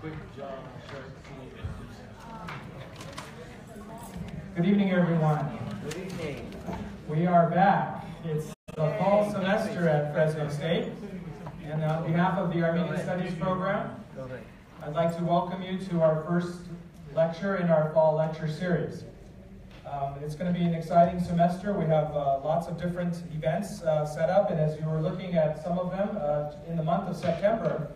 quick job, short, Good evening, everyone. Good evening. We are back. It's the fall semester at Fresno State. And on behalf of the Armenian Studies program, I'd like to welcome you to our first lecture in our fall lecture series. Um, it's going to be an exciting semester. We have uh, lots of different events uh, set up, and as you were looking at some of them, uh, in the month of September,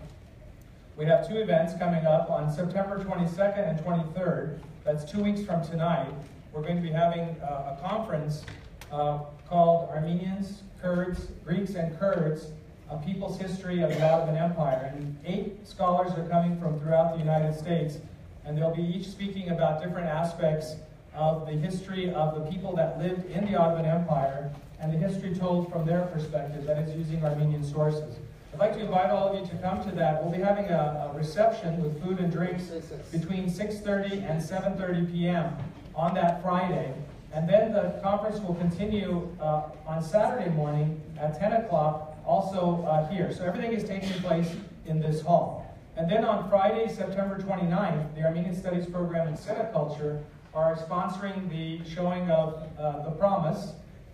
we have two events coming up on September 22nd and 23rd. That's two weeks from tonight. We're going to be having uh, a conference uh, called Armenians, Kurds, Greeks, and Kurds, A People's History of the Ottoman Empire. And eight scholars are coming from throughout the United States, and they'll be each speaking about different aspects of the history of the people that lived in the Ottoman Empire and the history told from their perspective, that is using Armenian sources. I'd like to invite all of you to come to that. We'll be having a, a reception with food and drinks between 6.30 and 7.30 p.m. on that Friday. And then the conference will continue uh, on Saturday morning at 10 o'clock, also uh, here. So everything is taking place in this hall. And then on Friday, September 29th, the Armenian Studies program in Cineculture are sponsoring the showing of uh, The Promise.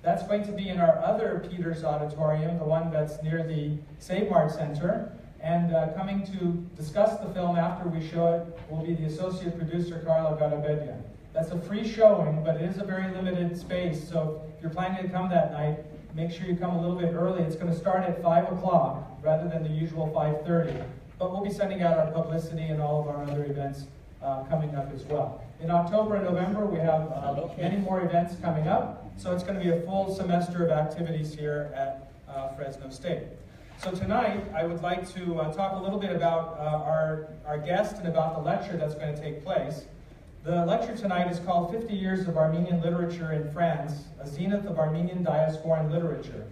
That's going to be in our other Peters Auditorium, the one that's near the Save Mart Center. And uh, coming to discuss the film after we show it will be the associate producer, Carla Garapedian. That's a free showing, but it is a very limited space. So if you're planning to come that night, make sure you come a little bit early. It's going to start at 5 o'clock rather than the usual 5.30. But we'll be sending out our publicity and all of our other events uh, coming up as well. In October and November, we have uh, many more events coming up, so it's going to be a full semester of activities here at uh, Fresno State. So tonight, I would like to uh, talk a little bit about uh, our, our guest and about the lecture that's going to take place. The lecture tonight is called 50 Years of Armenian Literature in France, a zenith of Armenian diasporan literature.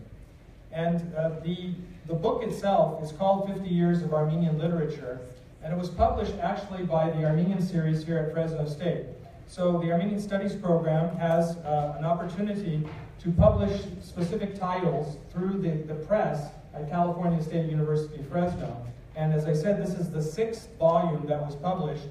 And uh, the, the book itself is called 50 Years of Armenian Literature, and it was published actually by the Armenian series here at Fresno State. So the Armenian Studies program has uh, an opportunity to publish specific titles through the, the press at California State University, Fresno. And as I said, this is the sixth volume that was published,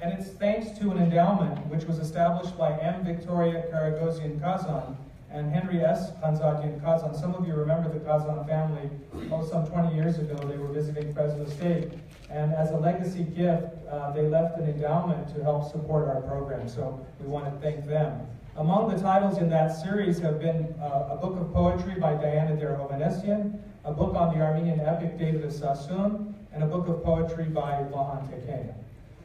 and it's thanks to an endowment which was established by M. Victoria Karagosian Kazan and Henry S. Khanzadian Kazan. Some of you remember the Kazan family. Oh, some 20 years ago, they were visiting Fresno State and as a legacy gift, uh, they left an endowment to help support our program. So we want to thank them. Among the titles in that series have been uh, a book of poetry by Diana Der-Hovanessian, a book on the Armenian epic David of Sassoon, and a book of poetry by Vahan Tekeyan.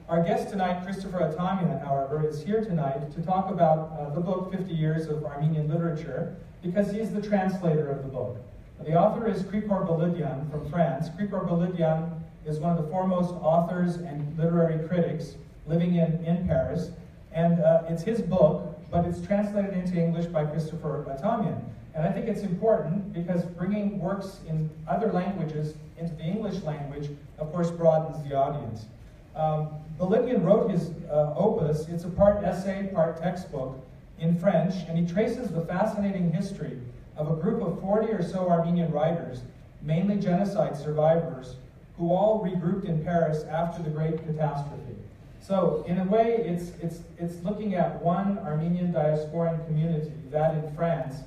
Our guest tonight, Christopher Atamian, however, is here tonight to talk about uh, the book 50 Years of Armenian Literature because he's the translator of the book. The author is Krikor Beledian from France. Krikor Beledian is one of the foremost authors and literary critics living in, in Paris. And uh, it's his book, but it's translated into English by Christopher Atamian. And I think it's important because bringing works in other languages into the English language, of course, broadens the audience. Um, Beledian wrote his uh, opus, it's a part essay, part textbook in French, and he traces the fascinating history of a group of 40 or so Armenian writers, mainly genocide survivors, who all regrouped in Paris after the Great Catastrophe. So, in a way, it's, it's, it's looking at one Armenian diasporan community, that in France,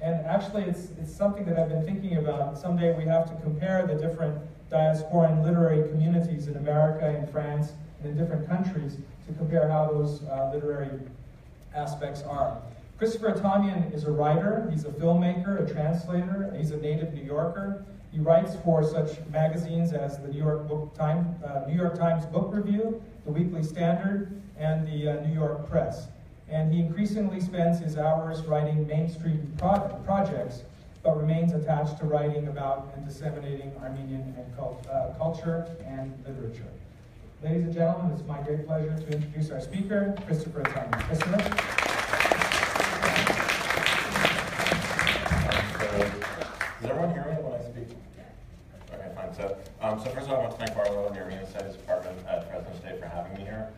and actually it's, it's something that I've been thinking about. Someday we have to compare the different diasporan literary communities in America, in France, and in different countries to compare how those uh, literary aspects are. Christopher Atamian is a writer, he's a filmmaker, a translator, he's a native New Yorker. He writes for such magazines as the New York, Book Time, uh, New York Times Book Review, the Weekly Standard, and the uh, New York Press. And he increasingly spends his hours writing mainstream pro projects, but remains attached to writing about and disseminating Armenian and cult uh, culture and literature. Ladies and gentlemen, it's my great pleasure to introduce our speaker, Christopher Atamian. Christopher. So, um, so first of all, I want to thank Barlow and the Armenian Studies Department at Fresno State for having me here.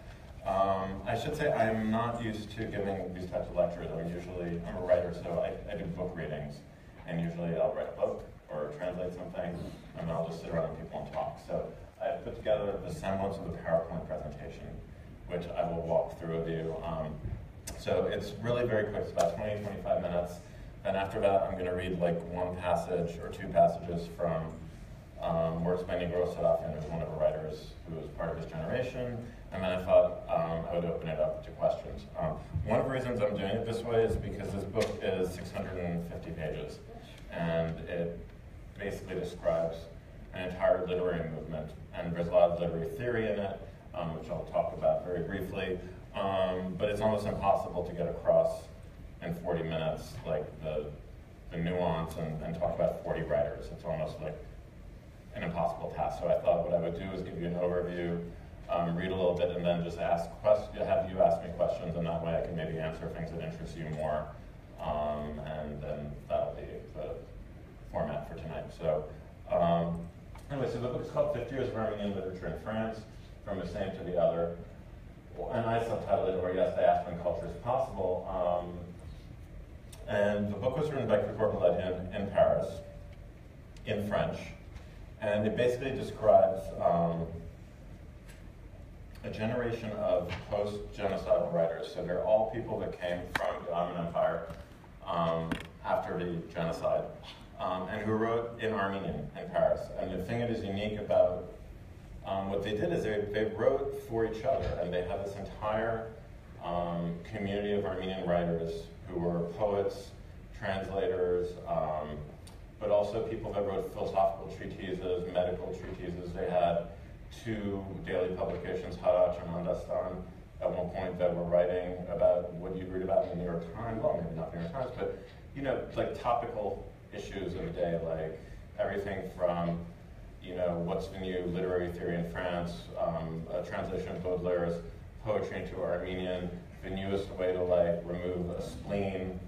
Um, I should say I am not used to giving these types of lectures. I mean, usually, I'm a writer, so I, I do book readings, and usually I'll write a book or translate something, and I'll just sit around with people and talk. So I've put together the semblance of a PowerPoint presentation, which I will walk through with you. Um, so it's really very quick, it's about 20, 25 minutes. Then after that, I'm going to read like one passage or two passages from um, by Nigro Sarafian, who's one of the writers who was part of his generation. And then I thought um, I would open it up to questions. Um, one of the reasons I'm doing it this way is because this book is 650 pages. And it basically describes an entire literary movement. And there's a lot of literary theory in it, um, which I'll talk about very briefly. Um, but it's almost impossible to get across in 40 minutes, like the, the nuance and, and talk about 40 writers. It's almost like an impossible task. So I thought what I would do is give you an overview, um, read a little bit, and then just ask questions, have you ask me questions, and that way I can maybe answer things that interest you more. Um, and then that'll be the format for tonight. So um, anyway, so the book is called 50 Years of Armenian Literature in France, from the same to the other. And I subtitled it, or yes, diaspora and culture is possible. Um, and the book was written by Grigor in, in Paris, in French. And it basically describes um, a generation of post-genocidal writers. So they're all people that came from the Ottoman Empire um, after the genocide, um, and who wrote in Armenian in Paris. And the thing that is unique about um, what they did is they, they wrote for each other, and they had this entire um, community of Armenian writers who were poets, translators, um, but also people that wrote philosophical treatises, medical treatises. They had two daily publications, Haratch and Mandastan, at one point that were writing about what you read about in the New York Times, well, maybe not the New York Times, but, you know, like topical issues of the day, like everything from, you know, what's the new literary theory in France, um, a translation of Baudelaire's poetry into Armenian, the newest way to like remove a spleen,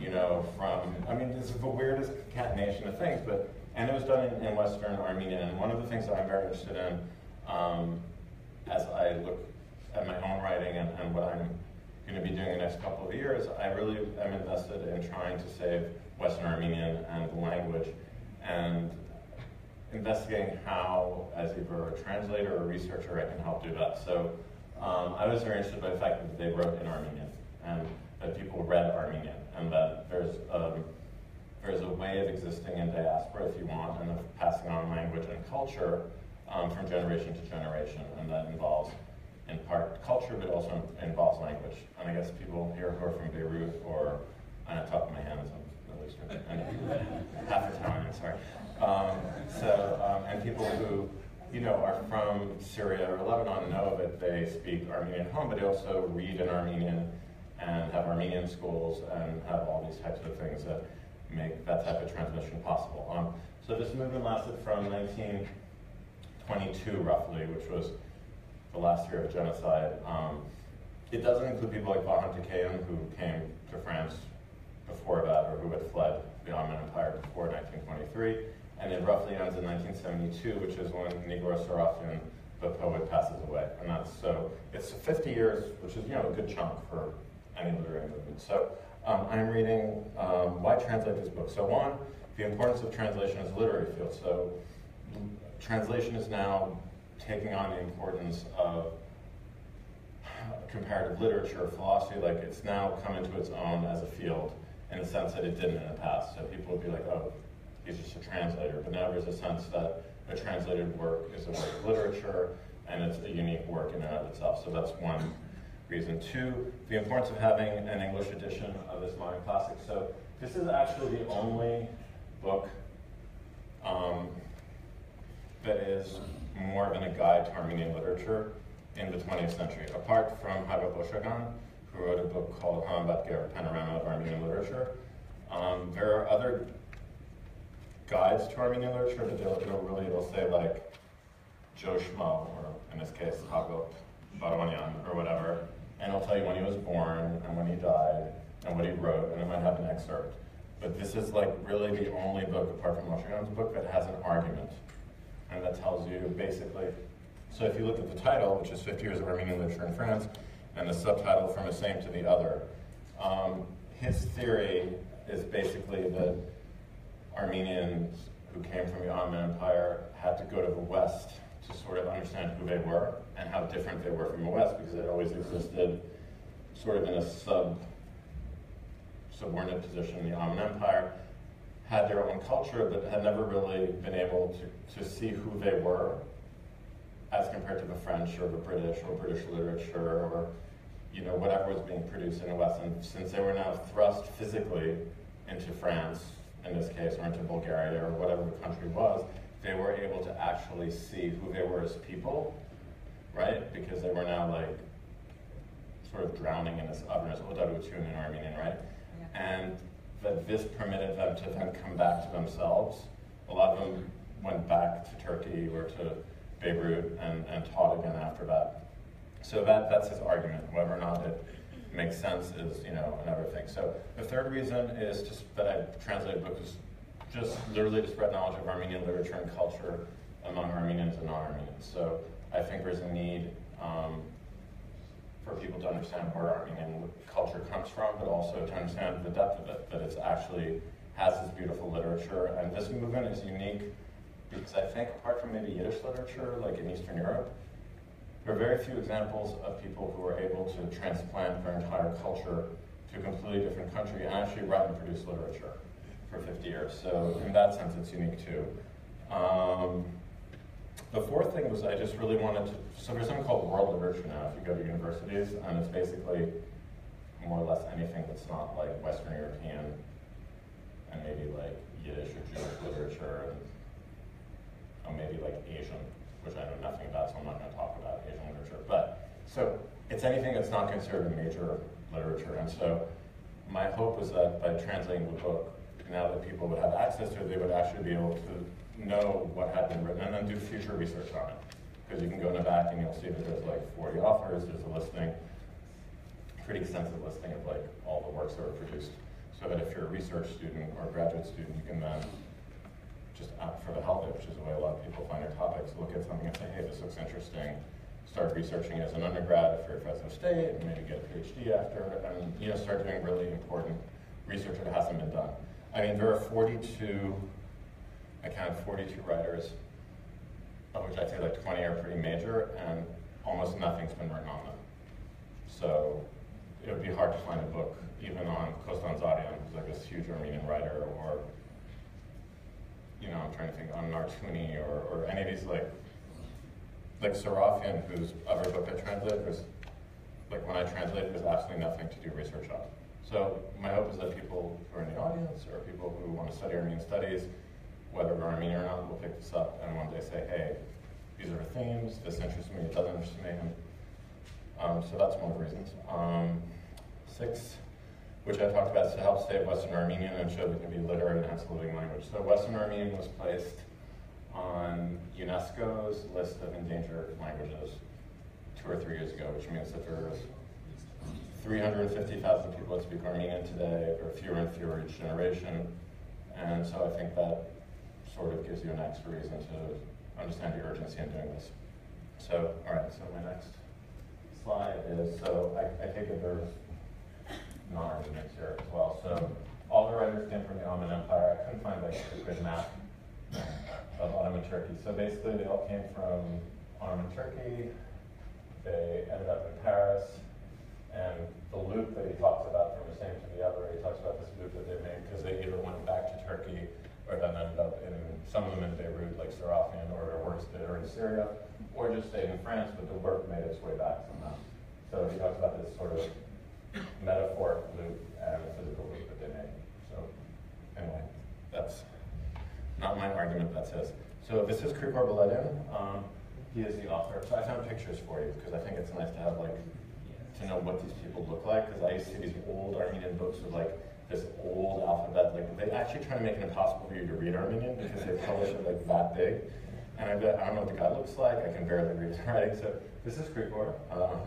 you know, from, I mean, this is the weirdest concatenation of things, but, and it was done in, in Western Armenian, and one of the things that I'm very interested in um, as I look at my own writing and, and what I'm going to be doing the next couple of years, I really am invested in trying to save Western Armenian and the language, and investigating how, as either a translator or a researcher, I can help do that. So um, I was very interested by the fact that they wrote in Armenian and that people read Armenian and that there's um, there's a way of existing in diaspora, if you want, and of passing on language and culture um, from generation to generation, and that involves in part culture, but also involves language. And I guess people here who are from Beirut or on the top of my at least half Italian, sorry. Um, so, um, and people who you know, are from Syria or Lebanon know that they speak Armenian at home, but they also read in Armenian and have Armenian schools and have all these types of things that make that type of transmission possible. Um, so this movement lasted from 1922 roughly, which was the last year of genocide. Um, it doesn't include people like Vahan Tekeyan, who came to France before that, or who had fled the Ottoman Empire before 1923 and it roughly ends in 1972, which is when Nigor Sarafian, the poet, passes away. And that's so, it's 50 years, which is, you know, a good chunk for any literary movement. So um, I'm reading, um, why translate this book? So one, the importance of translation as a literary field. So translation is now taking on the importance of comparative literature, philosophy, like it's now come into its own as a field in a sense that it didn't in the past. So people would be like, oh, he's just a translator. But now there's a sense that a translated work is a work of literature, and it's a unique work in and of itself. So that's one reason. Two, the importance of having an English edition of this modern classic. So this is actually the only book um, that is more than a guide to Armenian literature in the 20th century, apart from Hagop Oshagan, who wrote a book called Hambat Ger, Panorama of Armenian Literature. Um, there are other guides to Armenian literature, but they'll, it'll really, it'll say like Joe or in this case, Hagop Baronian, or whatever, and it'll tell you when he was born, and when he died, and what he wrote, and it might have an excerpt. But this is like really the only book, apart from Moshegan's book, that has an argument, and that tells you basically, so if you look at the title, which is 50 Years of Armenian Literature in France, and the subtitle from the same to the other, um, his theory is basically that Armenians who came from the Ottoman Empire had to go to the west to sort of understand who they were and how different they were from the West because they always existed sort of in a sub subordinate position in the Ottoman Empire, had their own culture, but had never really been able to, to see who they were as compared to the French or the British or British literature or you know whatever was being produced in the West. And since they were now thrust physically into France, in this case, or into Bulgaria or whatever the country was, they were able to actually see who they were as people, right? Because they were now like sort of drowning in this otherness, Odavutun in Armenian, right? Yeah. And that this permitted them to then come back to themselves. A lot of them went back to Turkey or to Beirut and, and taught again after that. So that, that's his argument. Whether or not it makes sense is, you know, another thing. So the third reason is just that I translated books just literally to spread knowledge of Armenian literature and culture among Armenians and non-Armenians. So I think there's a need um, for people to understand where Armenian culture comes from, but also to understand the depth of it, that it's actually has this beautiful literature. And this movement is unique because I think apart from maybe Yiddish literature, like in Eastern Europe, there are very few examples of people who are able to transplant their entire culture to a completely different country and actually write and produce literature for 50 years. So in that sense, it's unique too. Um, the fourth thing was I just really wanted to, so there's something called world literature now if you go to universities, and it's basically more or less anything that's not like Western European and maybe like Yiddish or Jewish literature and or maybe like Asian, which I know nothing about, so I'm not going to talk about Asian literature. But so it's anything that's not considered a major literature. And so my hope was that by translating the book, now that people would have access to it, they would actually be able to know what had been written and then do future research on it. Because you can go in the back and you'll see that there's like 40 authors, there's a listing, pretty extensive listing of like all the works that were produced. So that if you're a research student or a graduate student, you can then just opt for the help it, which is the way a lot of people find their topics, look at something and say, hey, this looks interesting, start researching as an undergrad if you're at Fresno State, and maybe get a PhD after, and you know, start doing really important research that hasn't been done. I mean, there are 42, I counted 42 writers, of which I'd say like 20 are pretty major, and almost nothing's been written on them. So it would be hard to find a book, even on Kostan Zarian, who's like this huge Armenian writer, or, you know, I'm trying to think, on Nartuni, or, or any of these, like, like Sarafian, whose other book I translated was, like when I translated, there's absolutely nothing to do research on. So my hope is that people who are in the audience or people who want to study Armenian studies, whether they're Armenian or not, will pick this up and one day say, hey, these are the themes, this interests me, it doesn't interest me. Um, so that's one of the reasons. Um, six, which I talked about, is to help save Western Armenian and show that it can be literate and has a living language. So Western Armenian was placed on UNESCO's list of endangered languages two or three years ago, which means that there's 350,000 people that speak Armenian today, or fewer and fewer each generation. And so I think that sort of gives you an extra reason to understand the urgency in doing this. So, all right, so my next slide is, so I, I take it there's non-Armenians here as well. So all the writers came from the Ottoman Empire. I couldn't find like a good map of Ottoman Turkey. So basically they all came from Ottoman Turkey. They ended up in Paris. And the loop that he talks about from the same to the other, he talks about this loop that they made because they either went back to Turkey then ended up in, some of them in Beirut, like Sarafian, or their works that are in Syria, or just stayed in France, but the work made its way back somehow. So he talks about this sort of metaphoric loop and a physical loop that they made. So anyway, that's not my argument, that's his. So this is Krikor. Um, he is the author. So I found pictures for you because I think it's nice to have like to know what these people look like because I used to see these old Armenian books with like this old alphabet. Like they actually try to make it impossible for you to read Armenian because they publish it like that big. And I bet I don't know what the guy looks like. I can barely read his writing. So this is Krikor. Um,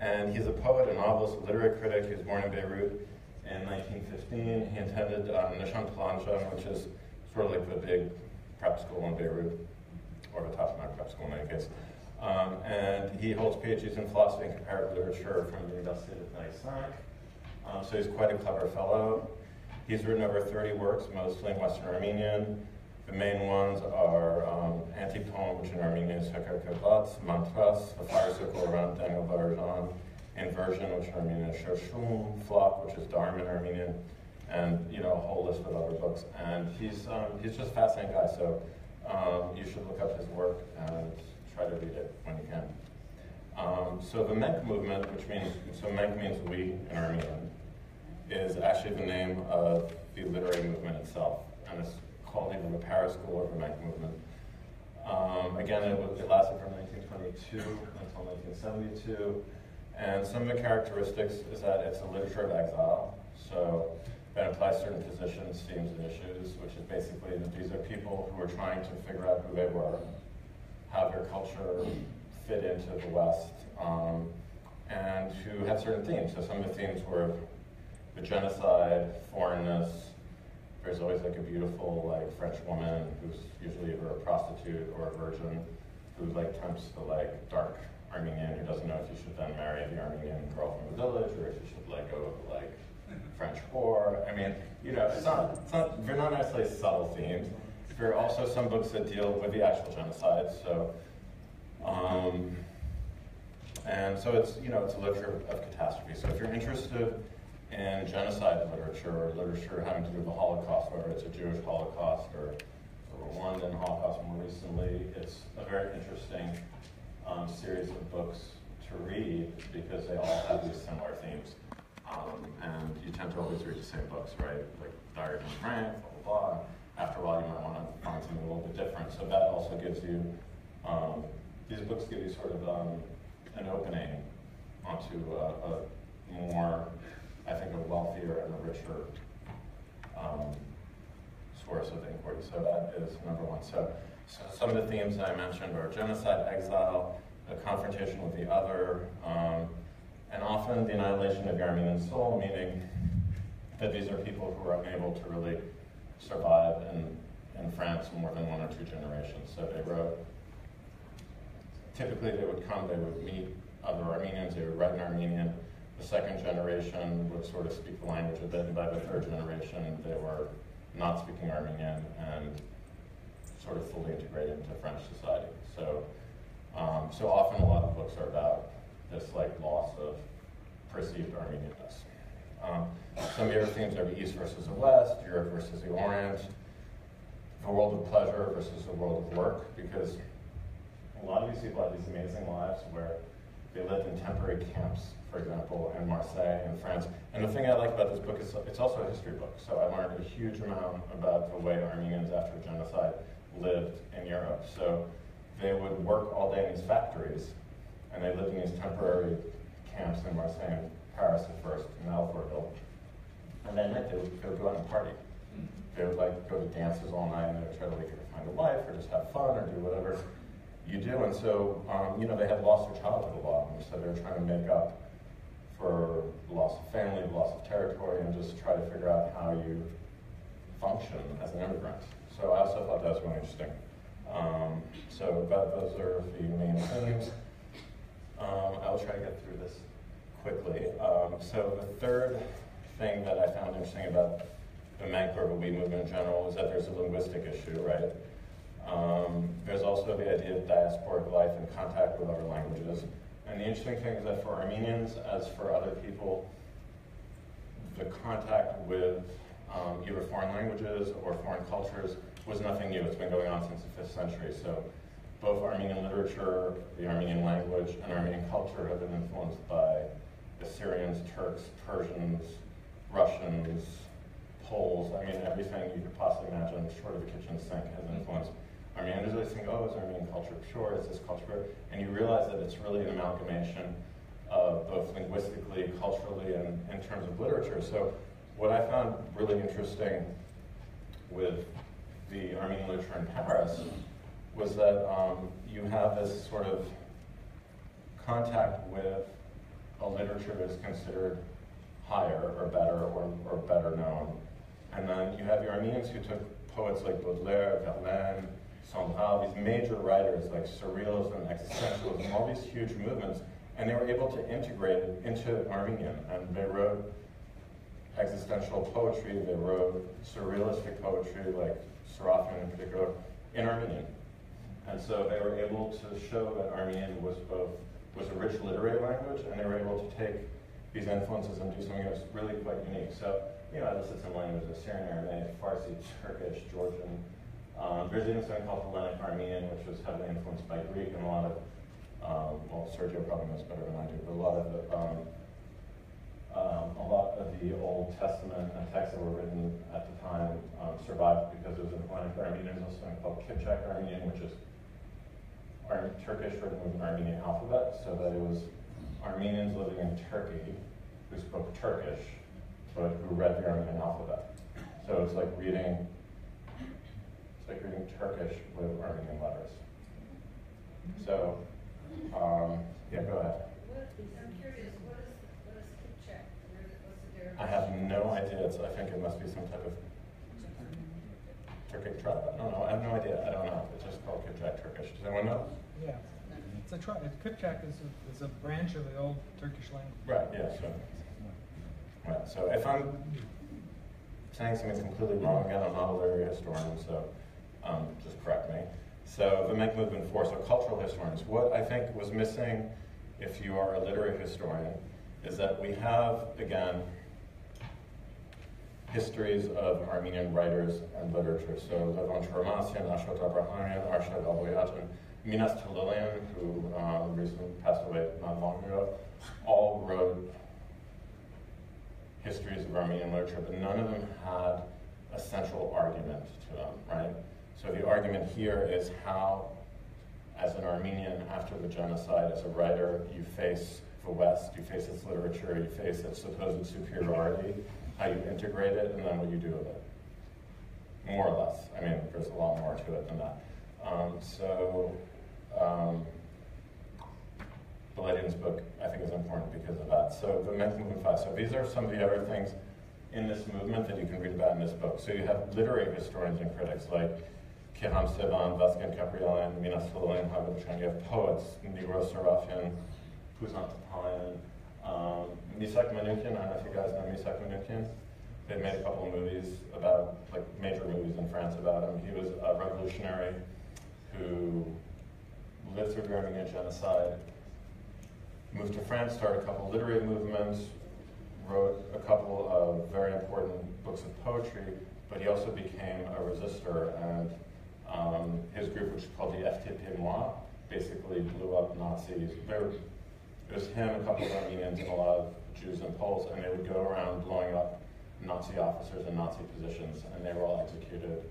and he's a poet, a novelist, a literary critic. He was born in Beirut in 1915. He attended uh, Nishant Planchan, which is sort of like the big prep school in Beirut, or the top prep school in any case. Um, and he holds PhDs in philosophy and comparative literature from the University of Paris. Um, so he's quite a clever fellow. He's written over 30 works, mostly in Western Armenian, The main ones are um, anti-poem, which in Armenian is Hekakebat, Mantras, the fire circle around Daniel Inversion, which in Armenian is Shoshum, Flop, which is Dharm in Armenian, and you know a whole list of other books. And he's um, he's just a fascinating guy. So um, you should look up his work and try to read it when you can. Um, so the Menk movement, which means so Menk means we in Armenian, is actually the name of the literary movement itself, and it's called either the Paris School or the movement. Um, again, it, it lasted from 1922 until 1972. And some of the characteristics is that it's a literature of exile. So that implies certain positions, themes, and issues, which is basically that these are people who are trying to figure out who they were, how their culture fit into the West, um, and who had certain themes. So some of the themes were the genocide, foreignness. There's always like a beautiful like French woman who's usually either a prostitute or a virgin who like tempts the like dark Armenian who doesn't know if you should then marry the Armenian girl from the village or if you should like go like French whore. I mean, you know, it's not, it's not, they're not necessarily subtle themes. There are also some books that deal with the actual genocide. So, um, and so it's, you know, it's a literature of catastrophe. So if you're interested in genocide literature or literature having to do with the Holocaust, whether it's a Jewish Holocaust or the Rwandan Holocaust more recently, it's a very interesting um, series of books to read because they all have these similar themes. Um, and you tend to always read the same books, right? Like Diary of Frank, blah, blah, blah. After a while, you might want to find something a little bit different. So that also gives you, um, these books give you sort of um, an opening onto a, a, more, I think, a wealthier and a richer um, source of inquiry. So that is number one. So, so some of the themes I mentioned are genocide, exile, the confrontation with the other, um, and often the annihilation of the Armenian soul, meaning that these are people who are unable to really survive in, in France more than one or two generations. So they wrote, typically they would come, they would meet other Armenians, they would write in Armenian. The second generation would sort of speak the language a bit, and by the third generation they were not speaking Armenian and sort of fully integrated into French society. So, um, so often a lot of books are about this like loss of perceived Armenianness. Um, some of your themes are the East versus the West, Europe versus the Orient, the world of pleasure versus the world of work, because a lot of these people have these amazing lives where they lived in temporary camps, for example, in Marseille in France. And the thing I like about this book is it's also a history book. So I learned a huge amount about the way Armenians after genocide lived in Europe. So they would work all day in these factories, and they lived in these temporary camps in Marseille and Paris at first, in Alfortville. And then night they would, they would go out and party. Hmm. They would like go to dances all night, and they would try to like find a wife or just have fun or do whatever you do. And so, um, you know, they had lost their childhood a lot, and so they were trying to make up for the loss of family, the loss of territory, and just try to figure out how you function as an immigrant. So I also thought that was really interesting. Um, so that, those are the main themes. Um, I will try to get through this quickly. Um, so the third thing that I found interesting about the Mangrove We movement in general is that there's a linguistic issue, right? Um, there's also the idea of diasporic life and contact with other languages. And the interesting thing is that for Armenians, as for other people, the contact with um, either foreign languages or foreign cultures was nothing new. It's been going on since the 5th century. So both Armenian literature, the Armenian language, and Armenian culture have been influenced by Assyrians, Turks, Persians, Russians, Poles. I mean, everything you could possibly imagine short of the kitchen sink has influenced Armenians. always think, oh, is Armenian culture pure? Is this culture And you realize that it's really an amalgamation of both linguistically, culturally, and in terms of literature. So what I found really interesting with the Armenian literature in Paris was that um, you have this sort of contact with a literature that's considered higher or better or, or better known. And then you have the Armenians who took poets like Baudelaire, Verlaine, Cendrars, these major writers like surrealism, existentialism, all these huge movements, and they were able to integrate it into Armenian. And they wrote existential poetry, they wrote surrealistic poetry like Sarafian in particular, in Armenian. And so they were able to show that Armenian was both was a rich literary language, and they were able to take these influences and do something that was really quite unique. So, you know, I listed some languages, Syrian, Aramaic, Farsi, Turkish, Georgian. Um, there's even something called Hellenic Armenian, which was heavily influenced by Greek, and a lot of, um, well, Sergio probably knows better than I do, but a lot of the, um, um, a lot of the Old Testament and texts that were written at the time um, survived because it was in Hellenic Armenian. There's also something called Kipchak Armenian, which is Ar- Turkish written with an Armenian alphabet, so that it was Armenians living in Turkey who spoke Turkish, but who read the Armenian alphabet. So it's like reading, like reading Turkish with Armenian letters. So, um, yeah, go ahead. I'm curious, what is, what is Kipchak? Where, what's the derivation? I have no idea. It's, I think it must be some type of Turkic tribe. I don't know. I have no idea. I don't know. It's just called Kipchak Turkish. Does anyone know? Yeah, it's a tri- Kipchak is a, is a branch of the old Turkish language. Right, yeah, so. Right, so if I'm saying something's completely wrong, again, I'm not a literary historian, so um, just correct me. So the Menk Movement for, so cultural historians, what I think was missing if you are a literary historian is that we have, again, histories of Armenian writers and literature. So Levon Chormasian, Ashot Abrahamian, Arshad Alboyatan, Minas Talilian, who um, recently passed away not long ago, all wrote histories of Armenian literature, but none of them had a central argument to them, right? So the argument here is how, as an Armenian after the genocide, as a writer, you face the West, you face its literature, you face its supposed superiority, how you integrate it, and then what you do with it. More or less. I mean, there's a lot more to it than that. Um, so, um, book, I think, is important because of that. So the Movement 5. So these are some of the other things in this movement that you can read about in this book. So you have literary historians and critics like Keham Sevan, Vasgen Kaprielian, Minas Talilian, Hagadushan. You have poets, Nigro Sarafian, Puzan Topalian, um, Misak Manoukian. I don't know if you guys know Misak Manoukian. They made a couple of movies about, like major movies in France about him. He was a revolutionary who lived through the Armenian genocide, moved to France, started a couple of literary movements, wrote a couple of very important books of poetry, but he also became a resistor, and um, his group, which is called the FTP Moi, basically blew up Nazis. There, it was him, a couple of Armenians, and a lot of Jews and Poles, and they would go around blowing up Nazi officers and Nazi positions, and they were all executed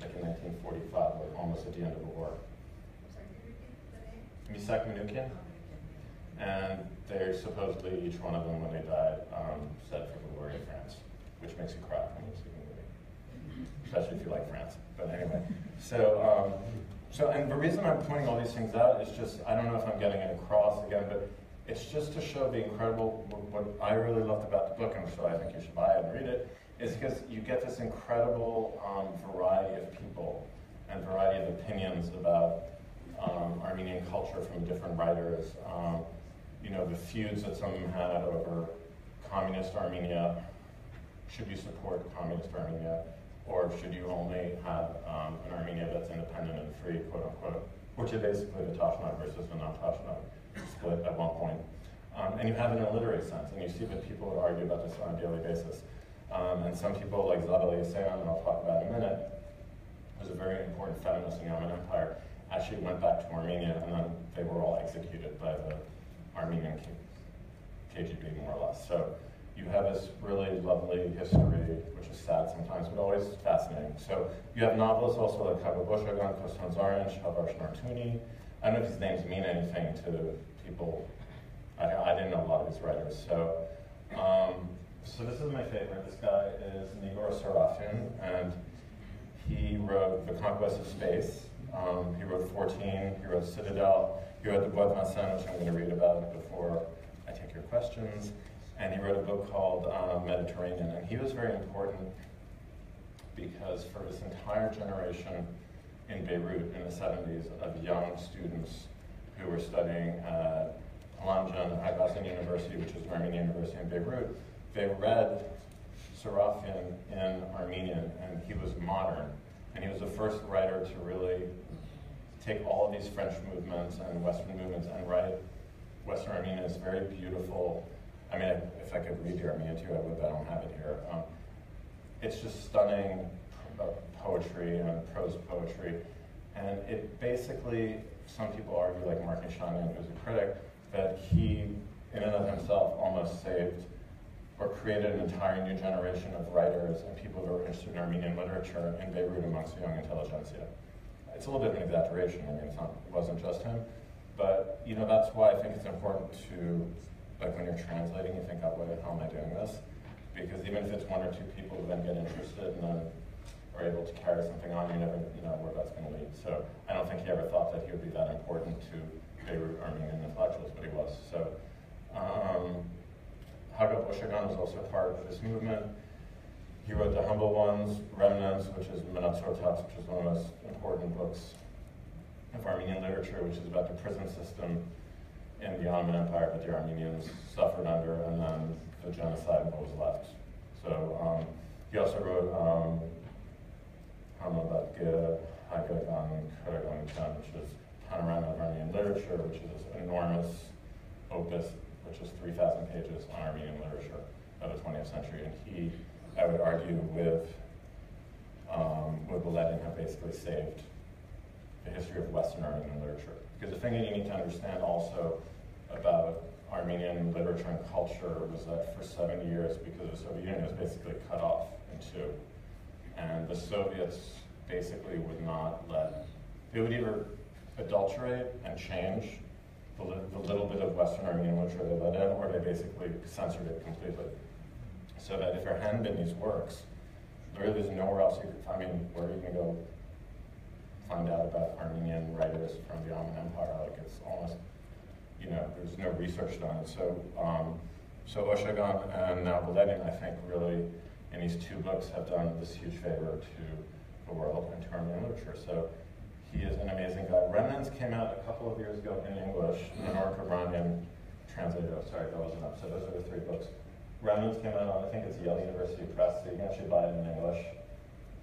like in 1945, like almost at the end of the war. Misak Manoukian, and they supposedly, each one of them, when they died, um, said for the glory of France, which makes you cry when you see the movie, especially if you like France. But anyway, so, um, so, and the reason I'm pointing all these things out is just, I don't know if I'm getting it across again, but it's just to show the incredible, what, I really loved about the book, and so I think you should buy it and read it, is because you get this incredible um, variety of people and variety of opinions about um, Armenian culture from different writers. Um, you know, the feuds that some of them had over communist Armenia. Should you support communist Armenia? Or should you only have um, an Armenia that's independent and free, quote unquote? Which is basically the Tashnag versus the non-Tashnag split at one point. Um, and you have it in a literary sense, and you see that people would argue about this on a daily basis. Um, and some people, like Zabel Yesayan, that I'll talk about in a minute, who's a very important feminist in the Ottoman Empire, actually went back to Armenia, and then they were all executed by the Armenian KGB, more or less. So you have this really lovely history, which is sad sometimes, but always fascinating. So you have novelists also like Hagop Oshagan, Kostan Zarian, Shavarsh Nartuni. I don't know if these names mean anything to people. I, I didn't know a lot of these writers. So, um, so this is my favorite. This guy is Nigor Sarafian, and he wrote The Conquest of Space. Um, he wrote 14. He wrote Citadel. He wrote The Bois de Vincennes, which I'm going to read about before I take your questions. And he wrote a book called um, Mediterranean. And he was very important because for this entire generation in Beirut in the 70s of young students who were studying at Alamjan Haigazian University, which is an Armenian university in Beirut, they read Sarafian in Armenian, and he was modern. And he was the first writer to really take all of these French movements and Western movements and write Western Armenian is very beautiful. I mean, if I could read your Armenian to I would, but I don't have it here. Um, it's just stunning uh, poetry and prose poetry. And it basically, some people argue, like Marc Nichanian, who's a critic, that he, in and of himself, almost saved or created an entire new generation of writers and people who were interested in Armenian literature in Beirut amongst the young intelligentsia. It's a little bit of an exaggeration. I mean, not, it wasn't just him. But, you know, that's why I think it's important to, like when you're translating, you think, oh, wait, how am I doing this? Because even if it's one or two people who then get interested and then are able to carry something on, you never know where that's going to lead. So I don't think he ever thought that he would be that important to Beirut Armenian intellectuals, but he was. So um, Hagop Oshagan was also part of this movement. He wrote The Humble Ones, Remnants, which is Menatsortats, which is one of the most important books of Armenian literature, which is about the prison system in the Ottoman Empire that the Armenians suffered under, and then the genocide and what was left. So um, he also wrote um, Hamabatge Hagagan Kuragan which is Panorama of Armenian Literature, which is this enormous opus, which is 3,000 pages on Armenian literature of the 20th century. And he, I would argue, with, um, with Beledian, have basically saved the history of Western Armenian literature. Because the thing that you need to understand also about Armenian literature and culture was that for seven years, because of the Soviet Union it was basically cut off in two, and the Soviets basically would not let, they would either adulterate and change the, the little bit of Western Armenian literature they let in, or they basically censored it completely. So that if there hadn't been these works, there is nowhere else you could, I mean, where you can go find out about Armenian writers from the Ottoman Empire. Like it's almost, you know, there's no research done. So, um, so Oshagan and now I think, really, in these two books, have done this huge favor to the world and to Armenian literature. So he is an amazing guy. Remnants came out a couple of years ago in English. Nora Kabranian translated. Oh, sorry, that wasn't up. So those are the three books. Remnants came out on, I think it's Yale University Press, so you can actually buy it in English.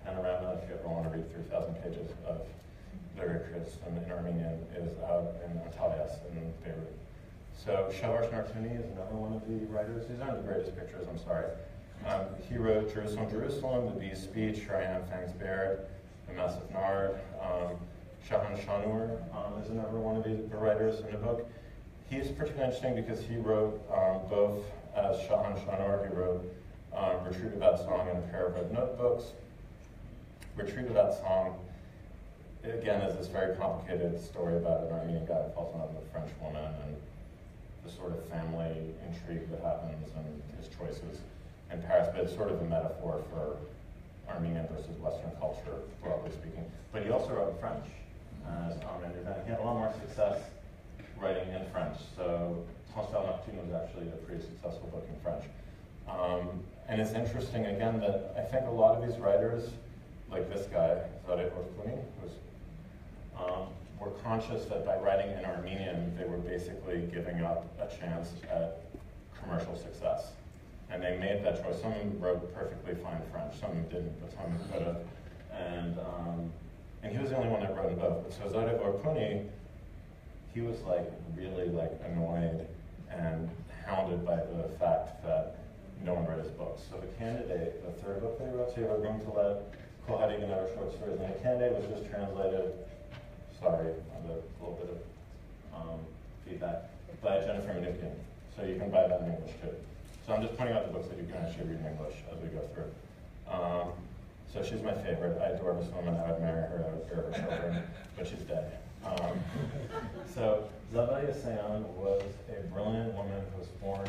Panorama, if you ever want to read 3,000 pages of literature in Armenian, is out in Antelias in Beirut. So Shavarsh Nartuni is another one of the writers. These aren't the greatest pictures, I'm sorry. Um, he wrote Jerusalem, Jerusalem, The Bee's Speech, I Fangs Bared, The Mass of Nard. Um, Shahan Shanur um, is another one of the, writers in the book. He's particularly interesting because he wrote um, both as Shahan Shanur, he wrote um, Retreat Without Song and a pair of red notebooks. Retreat That Song, again, is this very complicated story about an Armenian guy who falls in love with a French woman and the sort of family intrigue that happens and his choices in Paris, but it's sort of a metaphor for Armenian versus Western culture, broadly speaking. But he also wrote in French as Armand He had a lot more success writing in French. So Transfert Nocturne was actually a pretty successful book in French. Um, and it's interesting, again, that I think a lot of these writers like this guy, Zadeh Orkuni, was um, were conscious that by writing in Armenian, they were basically giving up a chance at commercial success. And they made that choice. Some wrote perfectly fine French, some didn't, but some could have. And, um, and he was the only one that wrote in both. So Zadeh Orkuni, he was like really like annoyed and hounded by the fact that no one read his books. So the candidate, the third book they wrote, so you have room to let Kohadig and other short stories. And the candidate was just translated, sorry, a little bit of um, feedback, by Jennifer Manoukian. So you can buy that in English too. So I'm just pointing out the books that you can actually read in English as we go through. Um, so she's my favorite. I adore this woman. I would marry her. I would bear her children, but she's dead. Um, so Zabel Yesayan was a brilliant woman who was born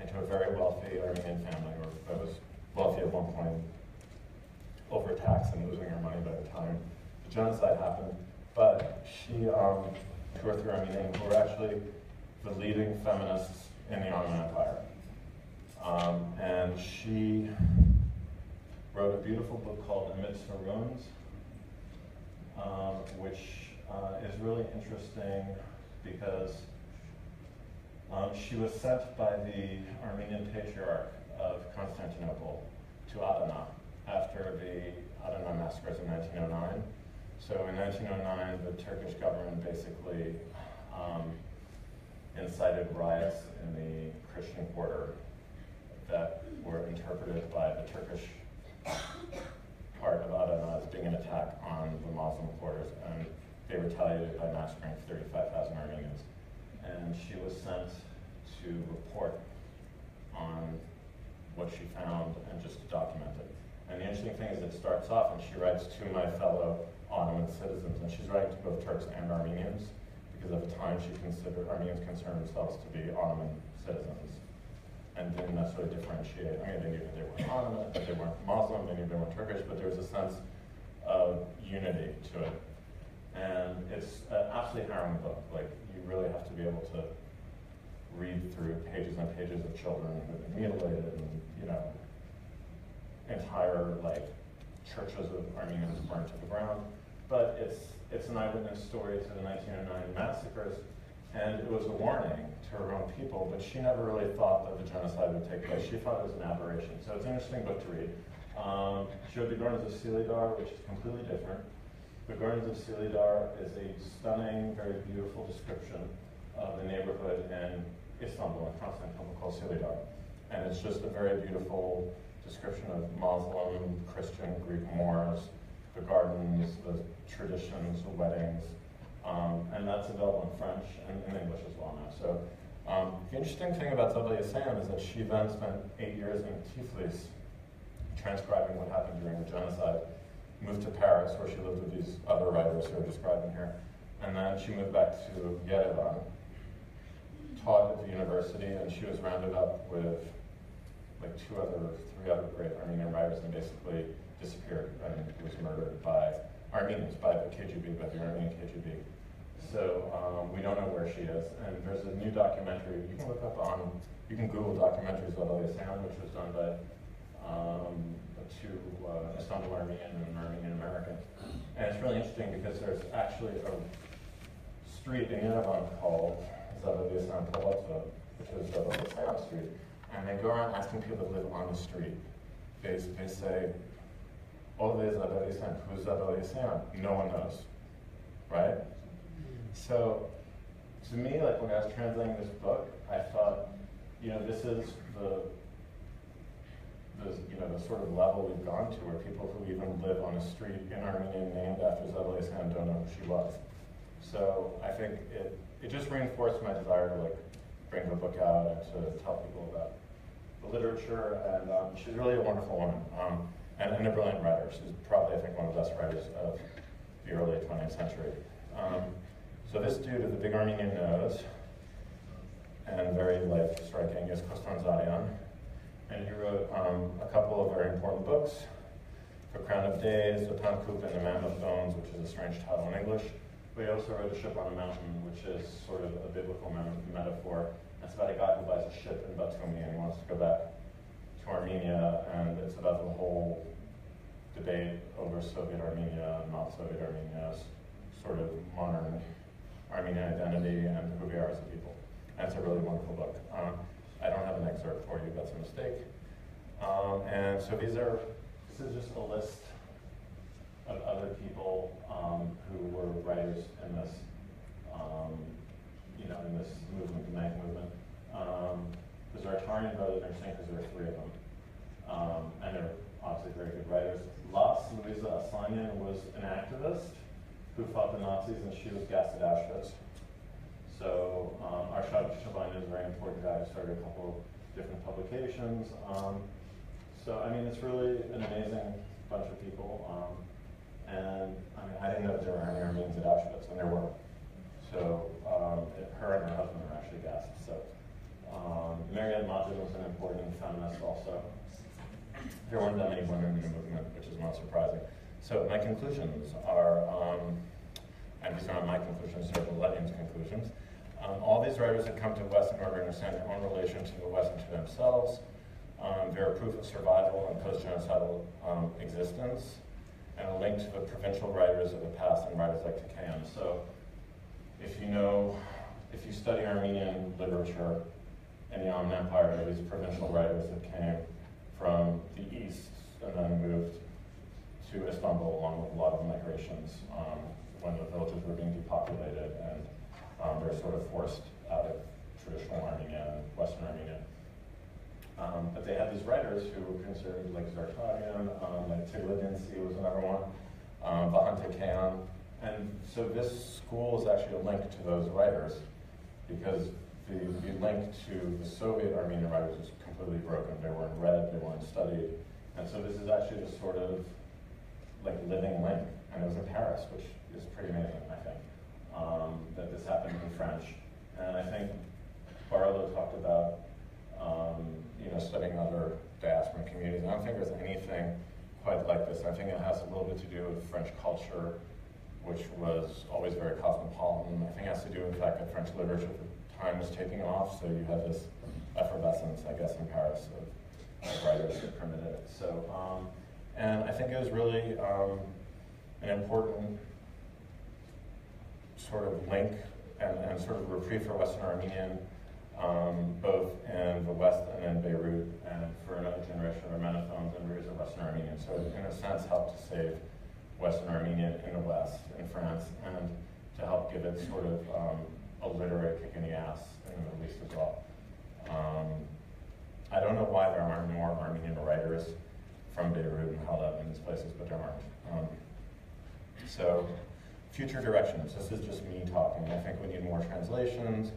into a very wealthy Armenian family, or was wealthy at one point, overtaxed and losing her money by the time the genocide happened. But she, um, two or three Armenian who were actually the leading feminists in the Ottoman Empire. Um, and she wrote a beautiful book called Amidst the Ruins, um, which uh, is really interesting because um, she was sent by the Armenian Patriarch of Constantinople to Adana after the Adana massacres in 1909. So in 1909, the Turkish government basically um, incited riots in the Christian quarter that were interpreted by the Turkish part of Adana as being an attack on the Muslim quarters, and they retaliated by massacring 35,000 Armenians. And she was sent to report on what she found and just to document it. And the interesting thing is it starts off and she writes to my fellow Ottoman citizens, and she's writing to both Turks and Armenians, because at the time she considered, Armenians considered themselves to be Ottoman citizens and didn't necessarily differentiate. I mean, they knew that they weren't Ottoman, that they weren't Muslim, they knew they weren't Turkish, but there was a sense of unity to it. And it's an absolutely harrowing book. Like, you really have to be able to read through pages and pages of children who've been mutilated and, you know, entire, like, churches of Armenians burned to the ground. But it's, it's an eyewitness story to the 1909 massacres, and it was a warning to her own people, but she never really thought that the genocide would take place. She thought it was an aberration. So it's an interesting book to read. Um, she wrote The Gardens of Silihdar, which is completely different. The Gardens of Silihdar is a stunning, very beautiful description of the neighborhood in Istanbul, in Constantinople, called Silihdar. And it's just a very beautiful description of Muslim, Christian, Greek Moors, the gardens, the traditions, the weddings, um, and that's available in French and in English as well now. So um, the interesting thing about Yesayan is that she then spent eight years in Tiflis transcribing what happened during the genocide, moved to Paris where she lived with these other writers who are describing in here, and then she moved back to Yerevan, taught at the university, and she was rounded up with like two other, three other great Armenian writers and basically disappeared and was murdered by Armenians, by the KGB, by the Armenian KGB. So um, we don't know where she is. And there's a new documentary, you can look up on, you can Google documentaries of Elia Sound, which was done by um, two uh, Istanbul Armenian and an Armenian American. And it's really interesting because there's actually a street in Yerevan called Zabel Yesayan Palazzo, which is Zabel Yesayan Street. And they go around asking people to live on the street. They, they say, all this Zabel Yesayan, who's Zabel Yesayan? No one knows, right? So, to me, like when I was translating this book, I thought, you know, this is the, the you know, the sort of level we've gone to where people who even live on a street in Armenia named after Zabel Yesayan don't know who she was. So I think it, it just reinforced my desire to like bring the book out and to tell people about the literature. And um, she's really a wonderful woman um, and, and, a brilliant writer. She's probably, I think, one of the best writers of the early 20th century. Um, so this dude with the big Armenian nose and very like striking is Kostan Zaryan. And he wrote um, a couple of very important books. The Crown of Days, The Bancoop and the Mammoth Bones, which is a strange title in English. But he also wrote A Ship on a Mountain, which is sort of a biblical metaphor. It's about a guy who buys a ship in Batumi and he wants to go back to Armenia, and it's about the whole debate over Soviet Armenia, and not Soviet Armenia, sort of modern Armenian identity and who we are as a people. And it's a really wonderful book. Um, I don't have an excerpt for you, that's a mistake. Um, and so these are, this is just a list of other people um, who were writers in this, um, you know, in this movement, the Menk movement. Um, the brothers are interesting because there are three of them. Um, and they're obviously very good writers. Las Luisa Aslanyan was an activist who fought the Nazis, and she was gassed at Auschwitz. So um, Arshad Shabani is a very important guy who started a couple different publications. Um, so, I mean, it's really an amazing bunch of people. Um, and, I mean, I didn't know that there were any Armenians at Auschwitz, and there were. So, um, it, her and her husband were actually guests. So, um, Mariette Majid was an important feminist also. There weren't that many women in the movement, which is not surprising. So my conclusions are, um, and these are not my conclusions, they're Beledian's conclusions. Um, all these writers have come to West in order to understand their own relation to the West and to themselves. Um, they're a proof of survival and post-genocidal um, existence, and a link to the provincial writers of the past and writers like Tekeyan. So if you know, if you study Armenian literature in the Ottoman Empire, there are these provincial writers that came from the east, and then moved to Istanbul along with a lot of migrations um, when the villages were being depopulated and um, they were sort of forced out of traditional Armenian, Western Armenian. Um, but they had these writers who were considered like Zartarian, um, like Tlkatintsi was another one, um, Vahan Tekeyan. And so this school is actually a link to those writers because the, the link to the Soviet Armenian writers is completely broken. They weren't read, they weren't studied. And so this is actually just sort of like living link. And it was in Paris, which is pretty amazing, I think, um, that this happened in French. And I think Barlow talked about um, you know, studying other diaspora communities. I don't think there's anything quite like this. I think it has a little bit to do with French culture, which was always very cosmopolitan. I think it has to do with the fact that French literature at the time was taking off, so you had this effervescence, I guess, in Paris of, writers that permitted it. So, um, and I think it was really um, an important sort of link and, and sort of reprieve for Western Armenian um, both in the West and in Beirut, and for another generation of Armenophones and readers of Western Armenian. So it, in a sense, helped to save Western Armenian in the West, in France, and to help give it sort of um, a literary kick in the ass in the Middle East as well. Um, I don't know why there aren't more Armenian writers from Beirut and Halab in these places, but there aren't. Um, so, future directions. This is just me talking. I think we need more translations.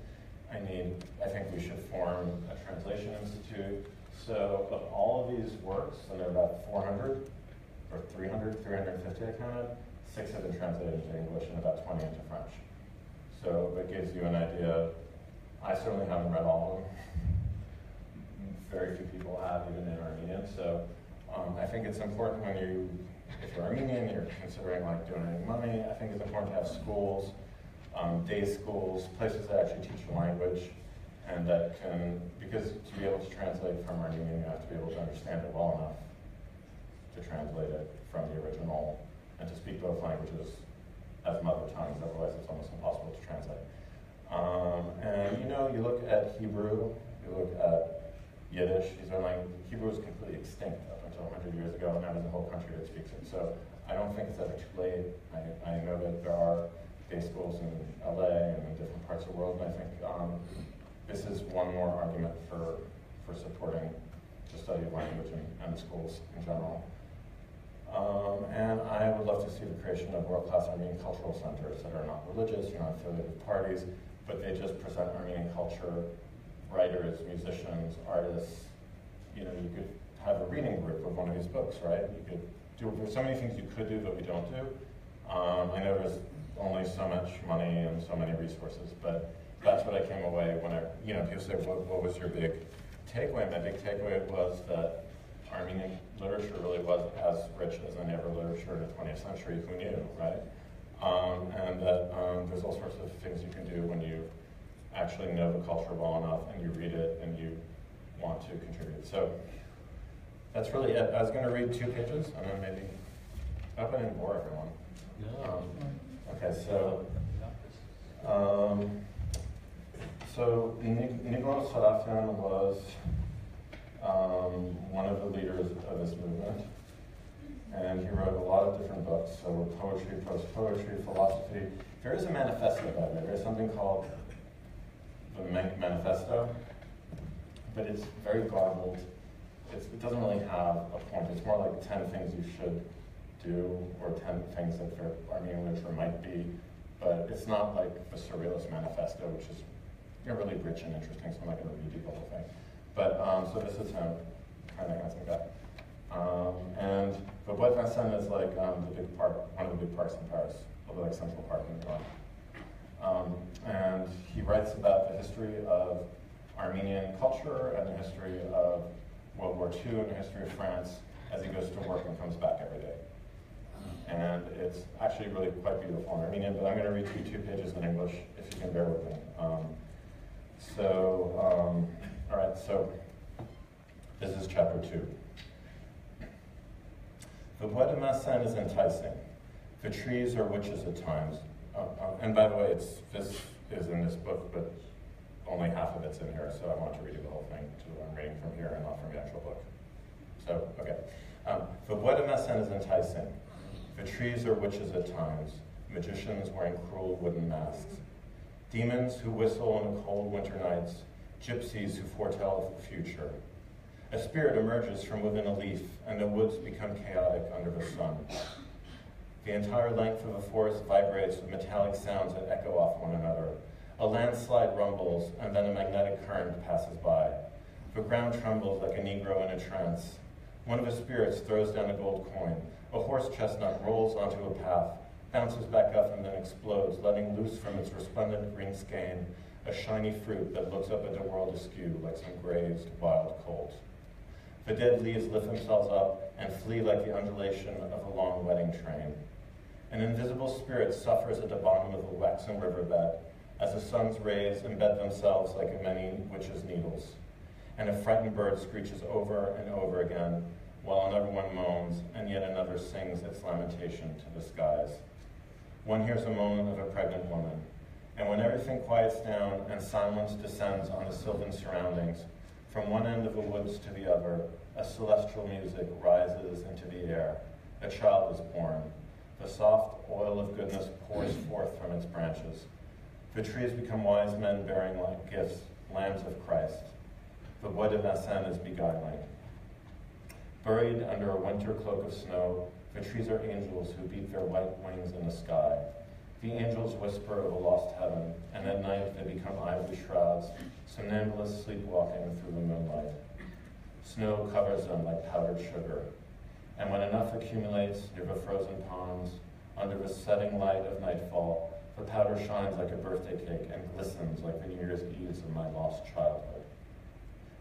I need, I think we should form a translation institute. So of all of these works, and there are about 400 or 300, 350 I counted, six have been translated into English and about 20 into French. So it gives you an idea. I certainly haven't read all of them. Very few people have, even in Armenian. So um, I think it's important when you, if you're Armenian, you're considering like donating money. I think it's important to have schools um, day schools, places that actually teach the language, and that can, because to be able to translate from Armenian, you have to be able to understand it well enough to translate it from the original and to speak both languages as mother tongues, otherwise it's almost impossible to translate. Um, and you know, you look at Hebrew, you look at Yiddish, these are languages, Hebrew was completely extinct up until 100 years ago, and now there's a whole country that speaks it. So I don't think it's ever too late. I, I know that there are day schools in LA and in different parts of the world, and I think um, this is one more argument for, for supporting the study of language and, and schools in general. Um, and I would love to see the creation of world-class Armenian cultural centers that are not religious, you're not affiliated with parties, but they just present Armenian culture, writers, musicians, artists. You know, you could have a reading group of one of these books, right? You could do, there's so many things you could do that we don't do. Um, I know there's only so much money and so many resources, but that's what I came away when I, you know, people say, what, what was your big takeaway? My big takeaway was that Armenian literature really wasn't as rich as any other literature in the 20th century. Who knew, right? Um, and that um, there's all sorts of things you can do when you actually know the culture well enough and you read it and you want to contribute. So that's really it. I was going to read two pages and then maybe, hope I didn't bore everyone. Um, okay, so, um, so Nicolas Sarafian was um, one of the leaders of this movement, and he wrote a lot of different books, so poetry, prose poetry, philosophy. There is a manifesto by there. There's something called the Manifesto, but it's very garbled. It's, it doesn't really have a point. It's more like 10 things you should do, or 10 things that for Armenian literature might be, but it's not like the Surrealist Manifesto, which is you know, really rich and interesting, so I'm not going to read you the whole thing. But, um, so this is him, kind of handsome guy. Um, and the Bois de Vincennes is like um, the big park, one of the big parks in Paris, although like Central Park in Milan. Um, and he writes about the history of Armenian culture and the history of World War II and the history of France as he goes to work and comes back every day and it's actually really quite beautiful in Armenian, but I'm going to read you two pages in English, if you can bear with me. Um, so, um, all right, so this is chapter two. The Bois de Vincennes is enticing. The trees are witches at times. Uh, uh, and by the way, it's, this is in this book, but only half of it's in here, so I want to read you the whole thing. To, I'm reading from here and not from the actual book. So, okay. Um, the bois de Vincennes is enticing. The trees are witches at times, magicians wearing cruel wooden masks. Demons who whistle on cold winter nights, gypsies who foretell the future. A spirit emerges from within a leaf, and the woods become chaotic under the sun. The entire length of the forest vibrates with metallic sounds that echo off one another. A landslide rumbles, and then a magnetic current passes by. The ground trembles like a Negro in a trance. One of the spirits throws down a gold coin. A horse chestnut rolls onto a path, bounces back up, and then explodes, letting loose from its resplendent green skein a shiny fruit that looks up at the world askew like some grazed wild colt. The dead leaves lift themselves up and flee like the undulation of a long wedding train. An invisible spirit suffers at the bottom of the waxen riverbed as the sun's rays embed themselves like many witches' needles. And a frightened bird screeches over and over again, while another one moans, and yet another sings its lamentation to the skies. One hears a moan of a pregnant woman, and when everything quiets down and silence descends on the sylvan surroundings, from one end of the woods to the other, a celestial music rises into the air. A child is born. The soft oil of goodness pours forth from its branches. The trees become wise men bearing like gifts, lambs of Christ. The Bois de Vincennes is beguiling. Buried under a winter cloak of snow, the trees are angels who beat their white wings in the sky. The angels whisper of a lost heaven, and at night they become ivory shrouds, somnambulists sleepwalking through the moonlight. Snow covers them like powdered sugar, and when enough accumulates near the frozen ponds, under the setting light of nightfall, the powder shines like a birthday cake and glistens like the New Year's Eves of my lost childhood.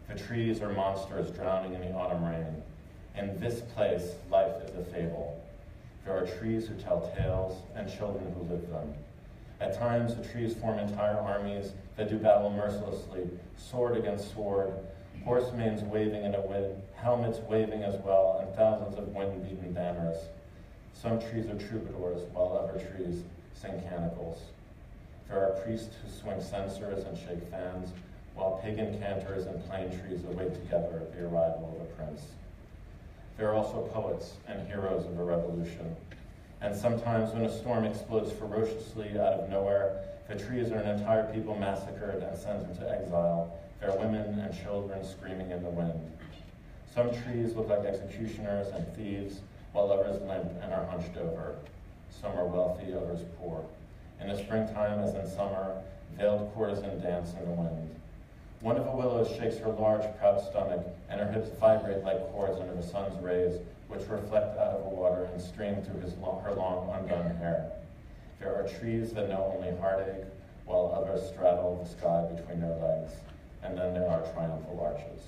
The trees are monsters drowning in the autumn rain. In this place, life is a fable. There are trees who tell tales and children who live them. At times, the trees form entire armies that do battle mercilessly, sword against sword, horse manes waving in a wind, helmets waving as well, and thousands of wind-beaten banners. Some trees are troubadours, while other trees sing canticles. There are priests who swing censers and shake fans, while pagan cantors and plane trees await together the arrival of a prince. There are also poets and heroes of a revolution. And sometimes when a storm explodes ferociously out of nowhere, the trees are an entire people massacred and sent into exile, their women and children screaming in the wind. Some trees look like executioners and thieves, while others limp and are hunched over. Some are wealthy, others poor. In the springtime, as in summer, veiled courtesan dance in the wind. One of the willows shakes her large, proud stomach, and her hips vibrate like cords under the sun's rays, which reflect out of the water and stream through his her long, undone hair. There are trees that know only heartache, while others straddle the sky between their legs. And then there are triumphal arches.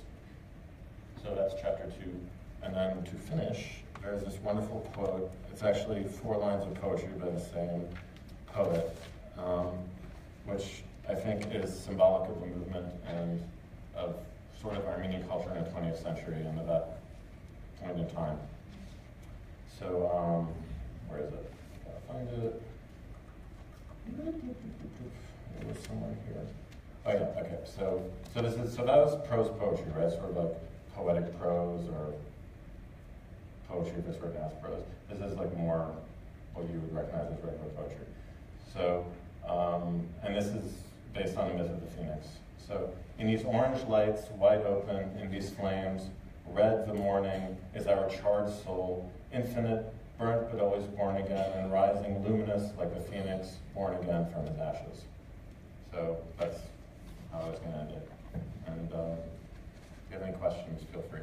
So that's chapter two. And then to finish, there's this wonderful quote. It's actually four lines of poetry by the same poet, um, which I think is symbolic of the movement and of sort of Armenian culture in the 20th century and of that point in time. So, um, where is it? Gotta find it. It was somewhere here. Oh yeah, okay. So, so this is so that was prose poetry, right? Sort of like poetic prose or poetry that's written as prose. This is like more what you would recognize as regular poetry. So, um, and this is based on the myth of the phoenix. So, in these orange lights, wide open, in these flames, red the morning is our charred soul, infinite, burnt but always born again, and rising luminous like the phoenix, born again from his ashes. So that's how I was going to end it. And uh, if you have any questions, feel free.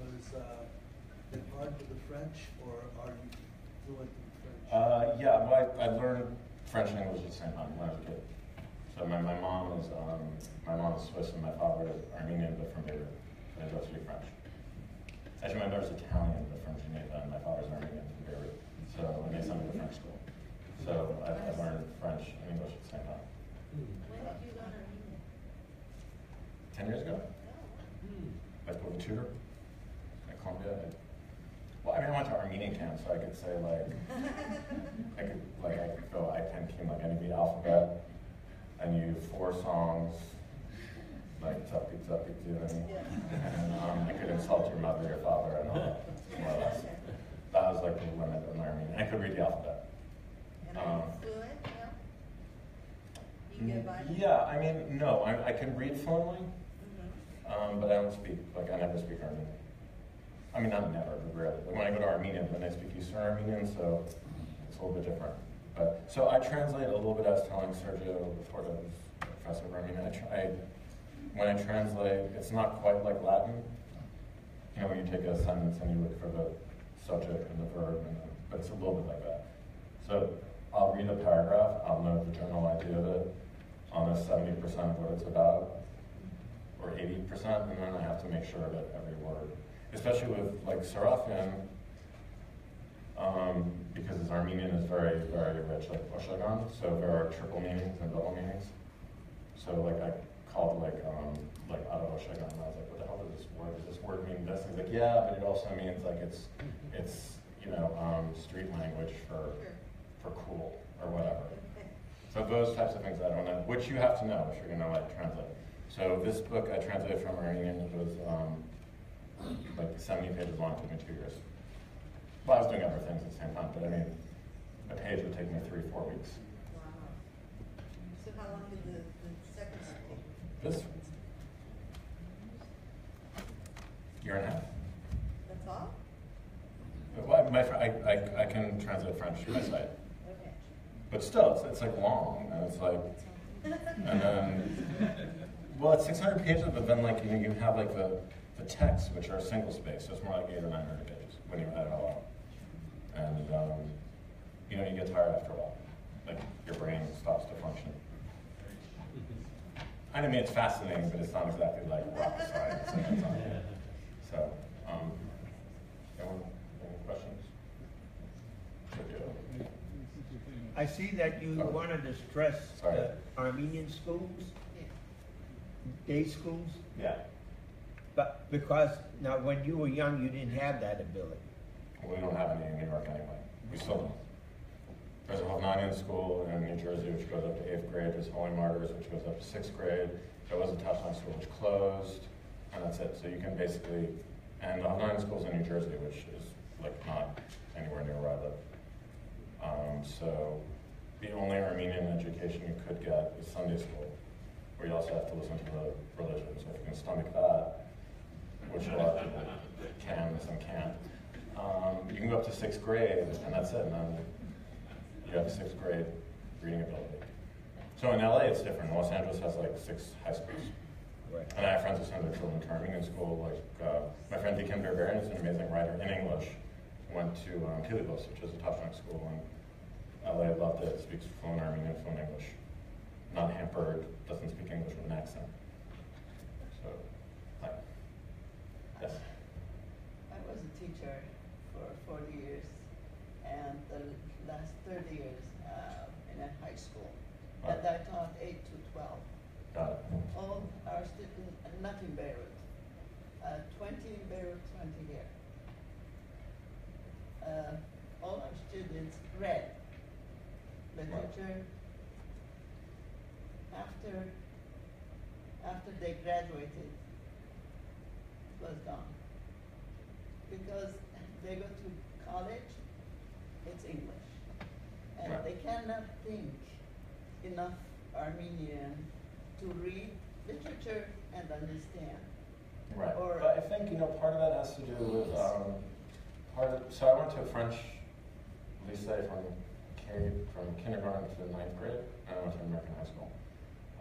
Was uh, it hard with the French, or are you fluent in French? Uh, yeah, well, I, I learned French and English at the same time when I was a kid. So my, my mom is um, my mom is Swiss and my father is Armenian, but from Beirut. And I both speak French. Actually, my mother's Italian, but from Geneva, and my father's Armenian from Beirut. So and they sent me to French school. So I, I learned French and English at the same time. When did you learn Armenian? Ten years ago, Oh, I spoke with a tutor at Columbia. Well, I mean, I went to Armenian camp, so I could say like, I could like I could go I ten kim like any beat alphabet, I knew four songs, like Tuppy Tuppy doing, and um, I could insult your mother, your father, and all that, more or less. That was like the limit of my Armenian. I could read the alphabet. Um, are you fluent now? You get by? Yeah, I mean, no, I, I can read fluently, Mhm. um, but I don't speak, like, I never speak Armenian. I mean, not never, but rarely. Like, when I go to Armenia, then I speak Eastern Armenian, so it's a little bit different. But, so I translate a little bit, I was telling Sergio before the professor of Armenian, I try, when I translate, it's not quite like Latin. You know, when you take a sentence and you look for the subject and the verb, and, but it's a little bit like that. So I'll read a paragraph, I'll know the general idea of it, I'll know seventy percent of what it's about, or eighty percent, and then I have to make sure that every word, especially with like Sarafian, um, because his Armenian is very, very rich, like Oshagan, so there are triple meanings and double meanings. So like I called like um, like out of Oshagan, and I was like, what the hell does this word? Does this word mean this? He's like, yeah, but it also means like it's it's you know um, street language for for cool or whatever. So those types of things I don't know, which you have to know if you're gonna like translate. So this book I translated from Armenian, it was um, like seventy pages long, took me two years. Well, I was doing other things at the same time, but I mean, a page would take me three, four weeks. Wow. So how long did the, the second one take? This year and a half. That's all? Well, my, I, I, I can translate French by sight, Okay. but still, it's, it's like long, and it's like, and then, well, it's 600 pages, but then like, you know, you have like the, the texts, which are single space, so it's more like eight or 900 pages when you add it all up. And, um, you know, you get tired after a while, like your brain stops to function. I mean, it's fascinating, but it's not exactly like rocket science. and it's not- So, um, anyone, any questions? I see that you Oh. wanted to stress Sorry. the Armenian schools, day schools, Yeah, but because, now, when you were young, you didn't have that ability. we don't have any in New York anyway. We still don't. There's a Hovnanian school in New Jersey, which goes up to eighth grade. There's Holy Martyrs, which goes up to sixth grade. There was a touchdown school which closed, and that's it. So you can basically, and the Hovnanian school's in New Jersey, which is like not anywhere near where I live. Um, so the only Armenian education you could get is Sunday school, where you also have to listen to the religion. So if you can stomach that, which a lot of people can, and some can't, um, you can go up to sixth grade, and that's it. And then you have sixth grade reading ability. So in LA, it's different. Los Angeles has like six high schools. Right. And I have friends who send their children to Armenian school. Like uh, my friend Viken Berberian is an amazing writer in English. Went to um, Pilibos, which is a touchdown school in LA. Loved it. Speaks fluent Armenian, fluent English. Not hampered. Doesn't speak English with an accent. So, hi. Yes. I was a teacher for 40 years, and the last 30 years uh, in a high school. And I taught 8 to 12. Got it. All our students, not in Beirut, uh, 20 in Beirut, 20 here. Uh, all our students read literature. After, after they graduated, was gone because they go to college, it's English. And Right. they cannot think enough Armenian to read literature and understand. Right. Or- but I think you know part of that has to do with um, part of. So I went to a French lycée from K from kindergarten to ninth grade, and I went to American high school.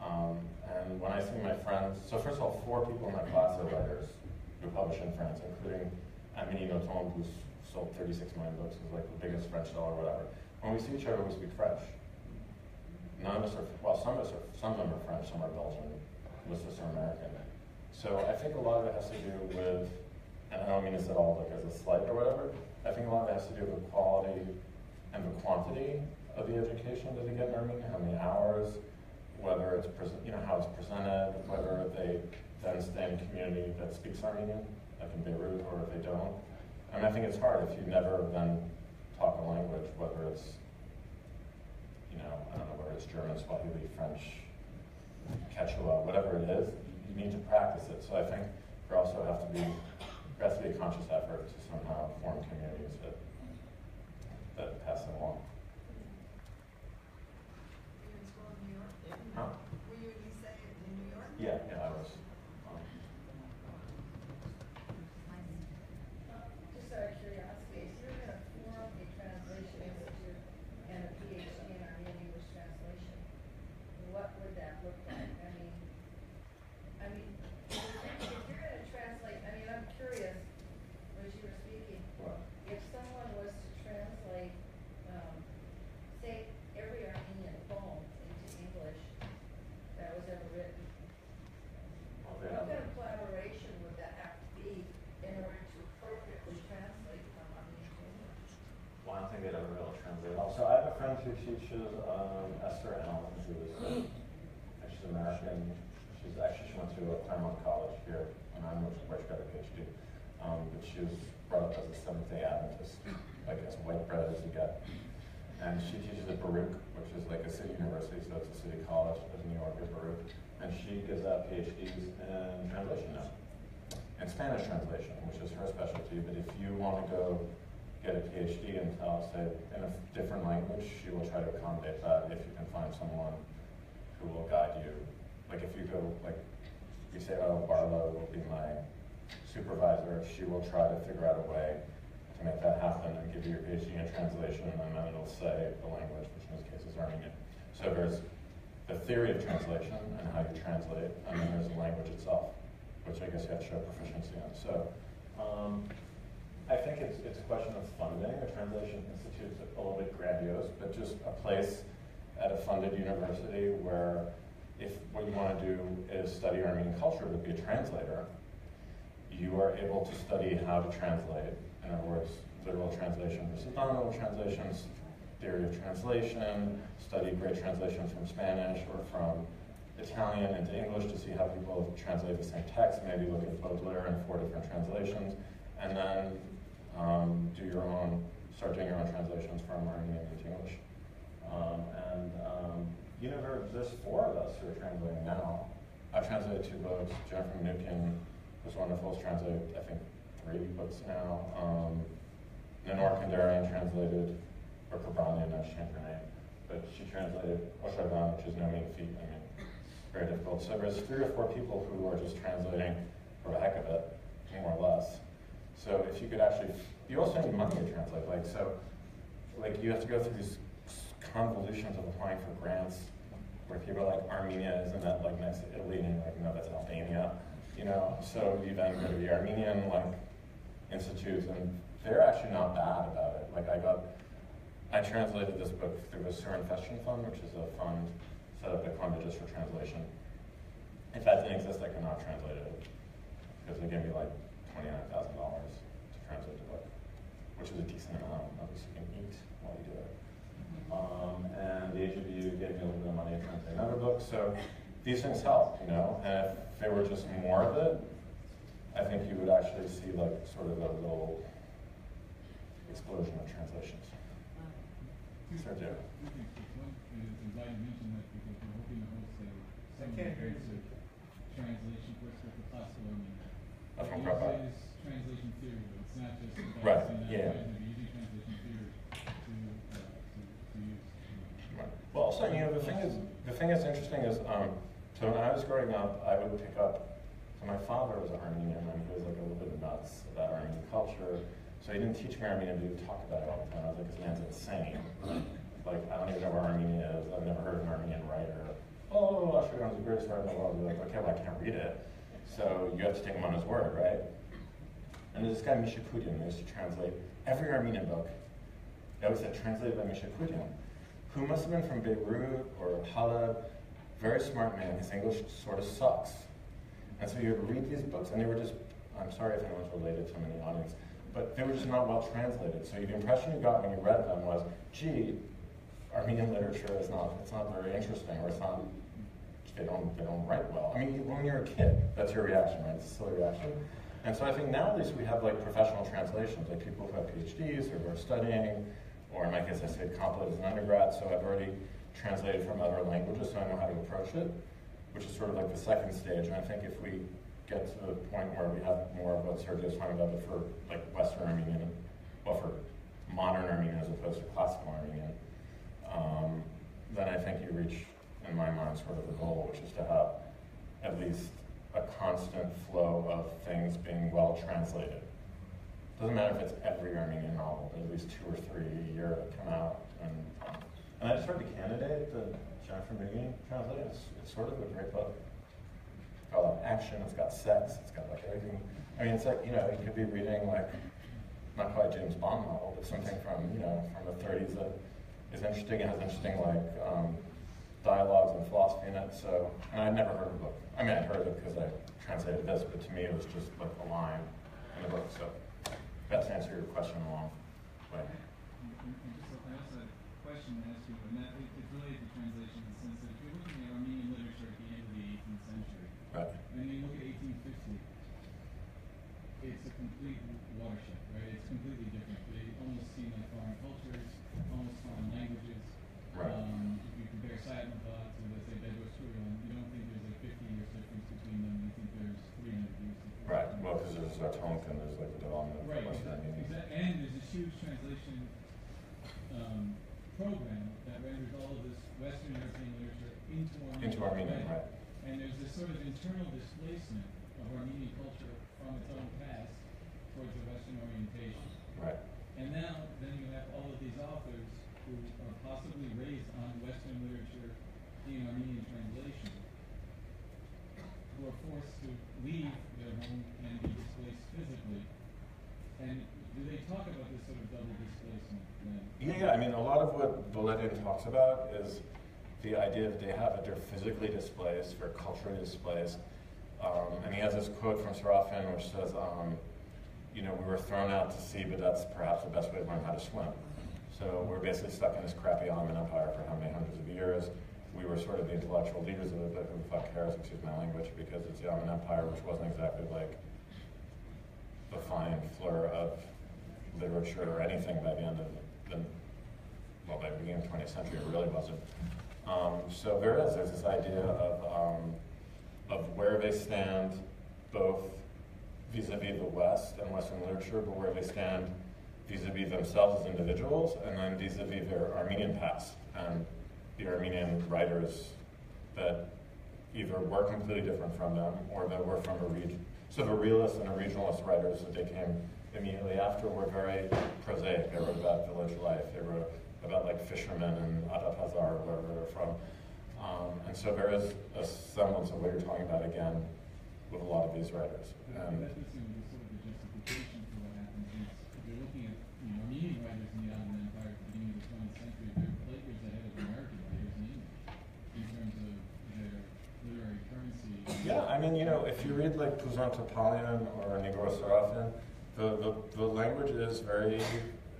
Um, and when I see my friends, so first of all, four people in my class are writers who publish in France, including uh, Amélie Nothomb, who's sold 36 million books, is like the biggest French seller, or whatever. When we see each other, we speak French. None of us are, well, some of us are, some of them are French, some are Belgian, most of us are American. So I think a lot of it has to do with, and I don't mean this at all like as a slight or whatever, I think a lot of it has to do with the quality and the quantity of the education that they get in Armenia, how many hours, whether it's, you know, how it's presented, whether they then stay in a community that speaks Armenian, like in Beirut, or if they don't. And I think it's hard if you've never then talk a language, whether it's, you know, I don't know, whether it's German, Swahili, French, Quechua, whatever it is, you need to practice it. So I think there also have to be, there has to be a conscious effort to somehow form communities that, that pass it along. You in school in New York? Huh? Were you, you say in New York? Yeah, yeah, I was. um, Just out of curiosity, if you're gonna form a translation institute and a PhD in Armenian English translation, what would that look like? I mean, I mean, if you're gonna translate, I mean, I'm curious, as you were speaking, What? if someone was to translate, um, say, every Armenian poem into English that was ever written, what kind of collaboration would that have to be in order to appropriately translate from Armenian to English? Well, I don't think they'd ever be able to translate it all. So I have a friend who teaches um, Esther Allen, who is uh, she's American. She's actually she went to a Claremont College here, and I'm where she got her PhD. Um, but she was brought up as a Seventh Day Adventist, like as you get. And she teaches at Baruch, which is like a city university, so it's a city college as New York is Baruch. And she gives out PhDs in translation now, in Spanish translation, which is her specialty. But if you want to go get a PhD in, uh, say, in a different language, she will try to accommodate that if you can find someone who will guide you. Like if you go, like, you say, oh, Barlow will be my supervisor, she will try to figure out a way make that happen and give you your PhD in translation, and then it'll say the language, which in this case is Armenian. So there's the theory of translation and how you translate, and then there's the language itself, which I guess you have to show proficiency in. So um, I think it's, it's a question of funding. A translation institute is a little bit grandiose, but just a place at a funded university where if what you want to do is study Armenian culture but be a translator, you are able to study how to translate. In other words, literal translation versus non-literal translations, theory of translation, study great translations from Spanish or from Italian into English to see how people translate the same text, maybe look at Baudelaire in four different translations, and then um, do your own, start doing your own translations from Armenian into English. Um, and um, you know, there, there's four of us who are translating now. I've translated two books. Jennifer Manoukian was wonderful. Has translated, I think, three books now. Um, Nanor Kandarian translated, or changed her name. But she translated Oshagan, which is no mean feat. I mean, very difficult. So there's three or four people who are just translating for the heck of it, more or less. So if you could actually, you also need money to translate. Like so, like you have to go through these convolutions of applying for grants, where people are like Armenia isn't that like next to Italy, and you're like no, that's Albania. You know, so you then go to the Armenian like institutes, and they're actually not bad about it. Like I got, I translated this book through the Surin Festian Fund, which is a fund set up at Columbia just for translation. If that didn't exist, I could not translate it because they gave me like twenty-nine thousand dollars to translate the book, which is a decent amount. At least you can eat while you do it. Um, and the AGBU gave me a little bit of money to translate another book. So these things help, you know. And if there were just more of it, I think you would actually see like sort of a little explosion of translations. Sergio. Okay, so one is, is I mentioned that because we're hoping to host a seminar can't hear you. basic translation course with the classical Armenian. That's from Prabhupada. uses translation theory, though, it's not just about Right, saying that, yeah. it's gonna be using translation theory to, uh, to, to use. you know. Right. Well, also, you know, the thing is, the thing that's interesting is, um, so when I was growing up, I would pick up. So my father was Armenian, and he was like a little bit nuts about Armenian culture. So he didn't teach me Armenian, but he would talk about it all the time. I was like, this man's insane. Like, I don't even know where Armenia is. I've never heard of an Armenian writer. Oh, Oshagan's the greatest writer in the world. You're like, okay, well, I can't read it. So you have to take him on his word, right? And there's this guy, Misha Kudian, who used to translate every Armenian book. That was translated by Misha Kudian, who must have been from Beirut or Halab. Very smart man. His English sort of sucks. And so you would read these books, and they were just, I'm sorry if anyone's related to him in the audience, but they were just not well translated. So the impression you got when you read them was, gee, Armenian literature is not, it's not very interesting, or it's not, they don't, they don't write well. I mean, when you're a kid, that's your reaction, right? It's a silly reaction. And so I think now at least we have like professional translations, like people who have PhDs or who are studying, or in my case I studied Complet as an undergrad, so I've already translated from other languages, so I know how to approach it, which is sort of like the second stage. And I think if we get to the point where we have more of what Sergio's talking about, for like Western Armenian, well, for modern Armenian as opposed to classical Armenian, um, then I think you reach, in my mind, sort of the goal, which is to have at least a constant flow of things being well translated. Doesn't matter if it's every Armenian novel, but at least two or three a year that come out. And, um, and I just read The Candidate, the Jennifer Manoukian translated. It's, it's sort of a great book. It's got lot of action, it's got sex, it's got like everything. I mean, it's like, you know, you could be reading like, not quite James Bond novel, but something from, you know, from the 30s that is interesting. It has interesting like um, dialogues and philosophy in it. So, and I'd never heard of the book. I mean, I'd heard of it because I translated this, but to me it was just like a line in the book. So that's answer your question in a long way. And- and- and just, I also question to ask you, and that, it- it's related to translation in the sense that if you're looking at Armenian literature at the end of the eighteenth century, Right. and you look at eighteen fifty, it's a complete watershed, right? It's completely different. They almost seem like foreign cultures, almost foreign languages. Right. Um, if you compare Satmata to, let's say, Bedouin, you don't think there's like fifty years difference between them, you think there's three hundred years difference. Right. Well, because there's Zartonk and there's like the development of Right, Western exactly, Armenian. exactly. And there's this huge translation um, program that renders all of this Western European literature into Armenian. Into Armenian, right. And there's this sort of internal displacement of Armenian culture from its own past towards a Western orientation. Right. And now, then you have all of these authors who are possibly raised on Western literature in Armenian translation, who are forced to leave their home and be displaced physically. And do they talk about this sort of double displacement? Yeah, yeah. I mean, a lot of what Beledian talks about is the idea that they have that they're physically displaced, they're culturally displaced. Um, and he has this quote from Sarafian which says, um, you know, we were thrown out to sea, but that's perhaps the best way to learn how to swim. So we're basically stuck in this crappy Ottoman Empire for how many hundreds of years. We were sort of the intellectual leaders of it, but who the fuck cares, excuse my language, because it's the Ottoman Empire, which wasn't exactly like the fine fleur of literature or anything by the end of the, well, by the beginning of the 20th century, it really wasn't. Um, so there is, there's this idea of, um, of where they stand both vis-a-vis the West and Western literature, but where they stand vis-a-vis themselves as individuals, and then vis-a-vis their Armenian past and the Armenian writers that either were completely different from them or that were from a region. So the realist and the regionalist writers that they came immediately after were very prosaic. They wrote about village life. They wrote about like fishermen and Adapazar, wherever they're from. Um, and so there is a semblance of what you're talking about again with a lot of these writers. And. Yeah, I mean, you know, if you read like Puzant Topalian or Nigor Sarafian, the, the, the language is very,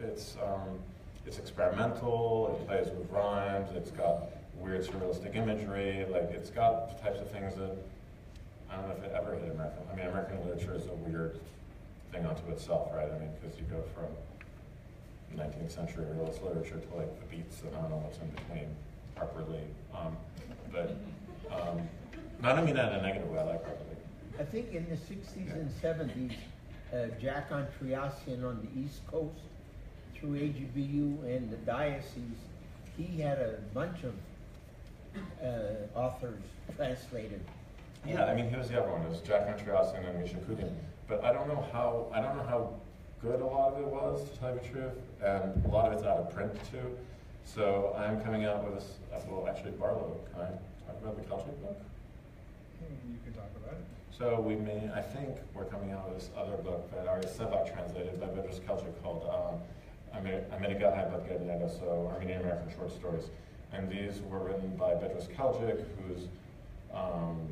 it's, um, it's experimental, it plays with rhymes, it's got weird surrealistic imagery, like it's got types of things that, I don't know if it ever hit American. I mean, American literature is a weird thing unto itself, right? I mean, because you go from 19th century realist literature to like the beats and I don't know what's in between, Harper Lee. Um, but, um, I don't mean that in a negative way, I like Harper Lee. I think in the sixties and seventies, uh, Jack Antreassian on the East Coast, through AGBU and the diocese, he had a bunch of uh, authors translated. Yeah, I mean, he was the other one. It was Jack Antreassian and Misha Kudian. But I don't know how I don't know how good a lot of it was, to tell you the truth, and a lot of it's out of print too. So I'm coming out with. Uh, well, actually, Barlow, can I talk about the Keljik book? Hmm, You can talk about it. So we may, I think we're coming out with this other book that Aris Sevag translated by Bedros Keljik called um, America Habat Gediaga, so Armenian American short stories. And these were written by Bedros Keljik, whose um,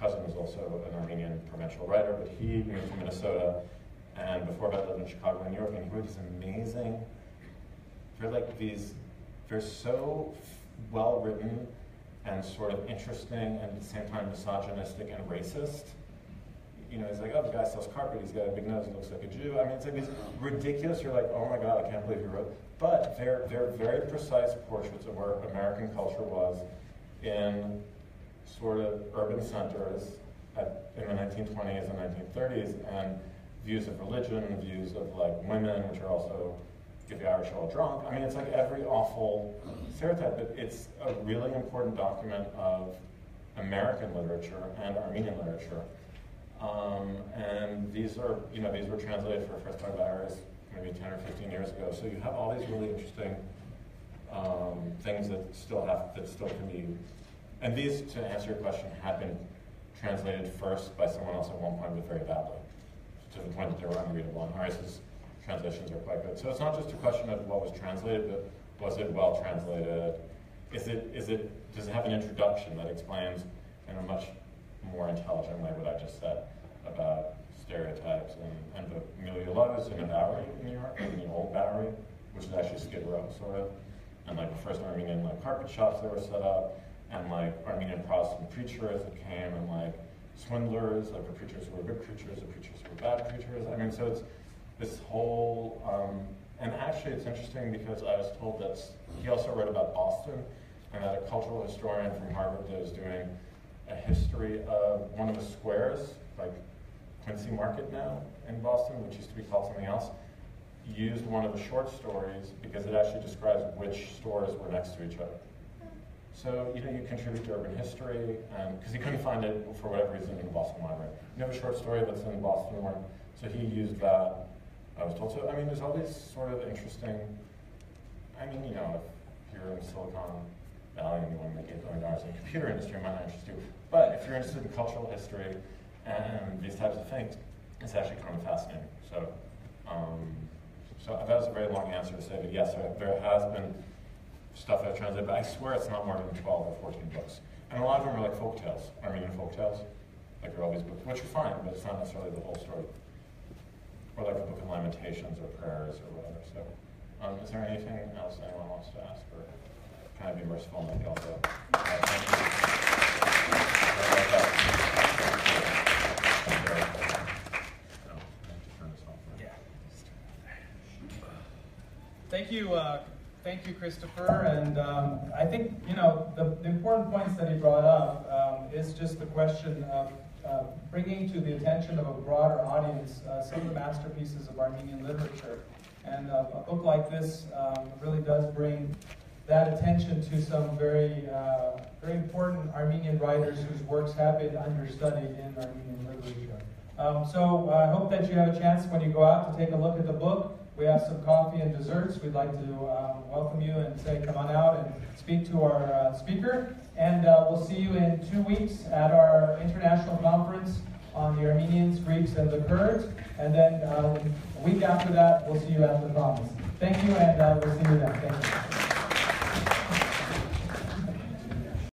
cousin is also an Armenian provincial writer, but he moved to Minnesota, and before that lived in Chicago and New York, and he wrote these amazing, they're like these, they're so well written and sort of interesting and at the same time misogynistic and racist. you know, he's like, oh, the guy sells carpet, he's got a big nose, he looks like a Jew. I mean, it's like these ridiculous, you're like, oh my God, I can't believe he wrote. But they're, they're very precise portraits of where American culture was in sort of urban centers at, in the 1920s and 1930s, and views of religion, views of like women, which are also get the Irish all drunk. I mean, it's like every awful stereotype, but it's a really important document of American literature and Armenian literature. Um, and these are, you know, these were translated for the first time by Iris maybe 10 or 15 years ago. So you have all these really interesting um, things that still have, that still can be, and these, to answer your question, had been translated first by someone else at one point, but very badly, to the point that they were unreadable. And Iris's translations are quite good. So it's not just a question of what was translated, but was it well translated? Is it, is it, does it have an introduction that explains in a much more intelligent way what I just said about stereotypes and, and the Amelia Lowe's in a Bowery in New York, in the old Bowery, which is actually Skid Row, sort of. And like the first Armenian like carpet shops that were set up, and like Armenian Protestant preachers that came, and like swindlers, like the preachers who were good preachers, the preachers who were bad preachers. I mean, so it's this whole, um, and actually it's interesting because I was told that he also wrote about Boston, and that a cultural historian from Harvard that doing a history of one of the squares, like Quincy Market now in Boston, which used to be called something else, used one of the short stories because it actually describes which stores were next to each other. So, you know, you contribute to urban history, because he couldn't find it for whatever reason in the Boston Library. You have a short story that's in the Boston, where, so he used that I was told. So, I mean, there's all these sort of interesting, I mean, you know, if you're in Silicon Valley and you want to make $8 billion in the computer industry, it might not interest you. But if you're interested in cultural history and these types of things, it's actually kind of fascinating. So, um, so that was a very long answer to say that yes, there has been stuff I've translated, but I swear it's not more than 12 or 14 books. And a lot of them are like folk tales, Armenian folk tales. Like there are all these books, which are fine, but it's not necessarily the whole story or like the Book of Lamentations or prayers or whatever. So, um, is there anything else anyone wants to ask, or can I be merciful and also? Uh, thank you. Thank you, uh, thank you, Christopher. And um, I think you know the, the, important points that he brought up um, is just the question of uh, bringing to the attention of a broader audience uh, some of the masterpieces of Armenian literature. And uh, a book like this um, really does bring that attention to some very, uh, very important Armenian writers whose works have been understudied in Armenian literature. Um, so I hope that you have a chance when you go out to take a look at the book. We have some coffee and desserts. We'd like to um, welcome you and say, come on out and speak to our uh, speaker. And uh, we'll see you in two weeks at our international conference on the Armenians, Greeks, and the Kurds. And then um, a week after that, we'll see you at the conference. Thank you, and uh, we'll see you then. Thank you.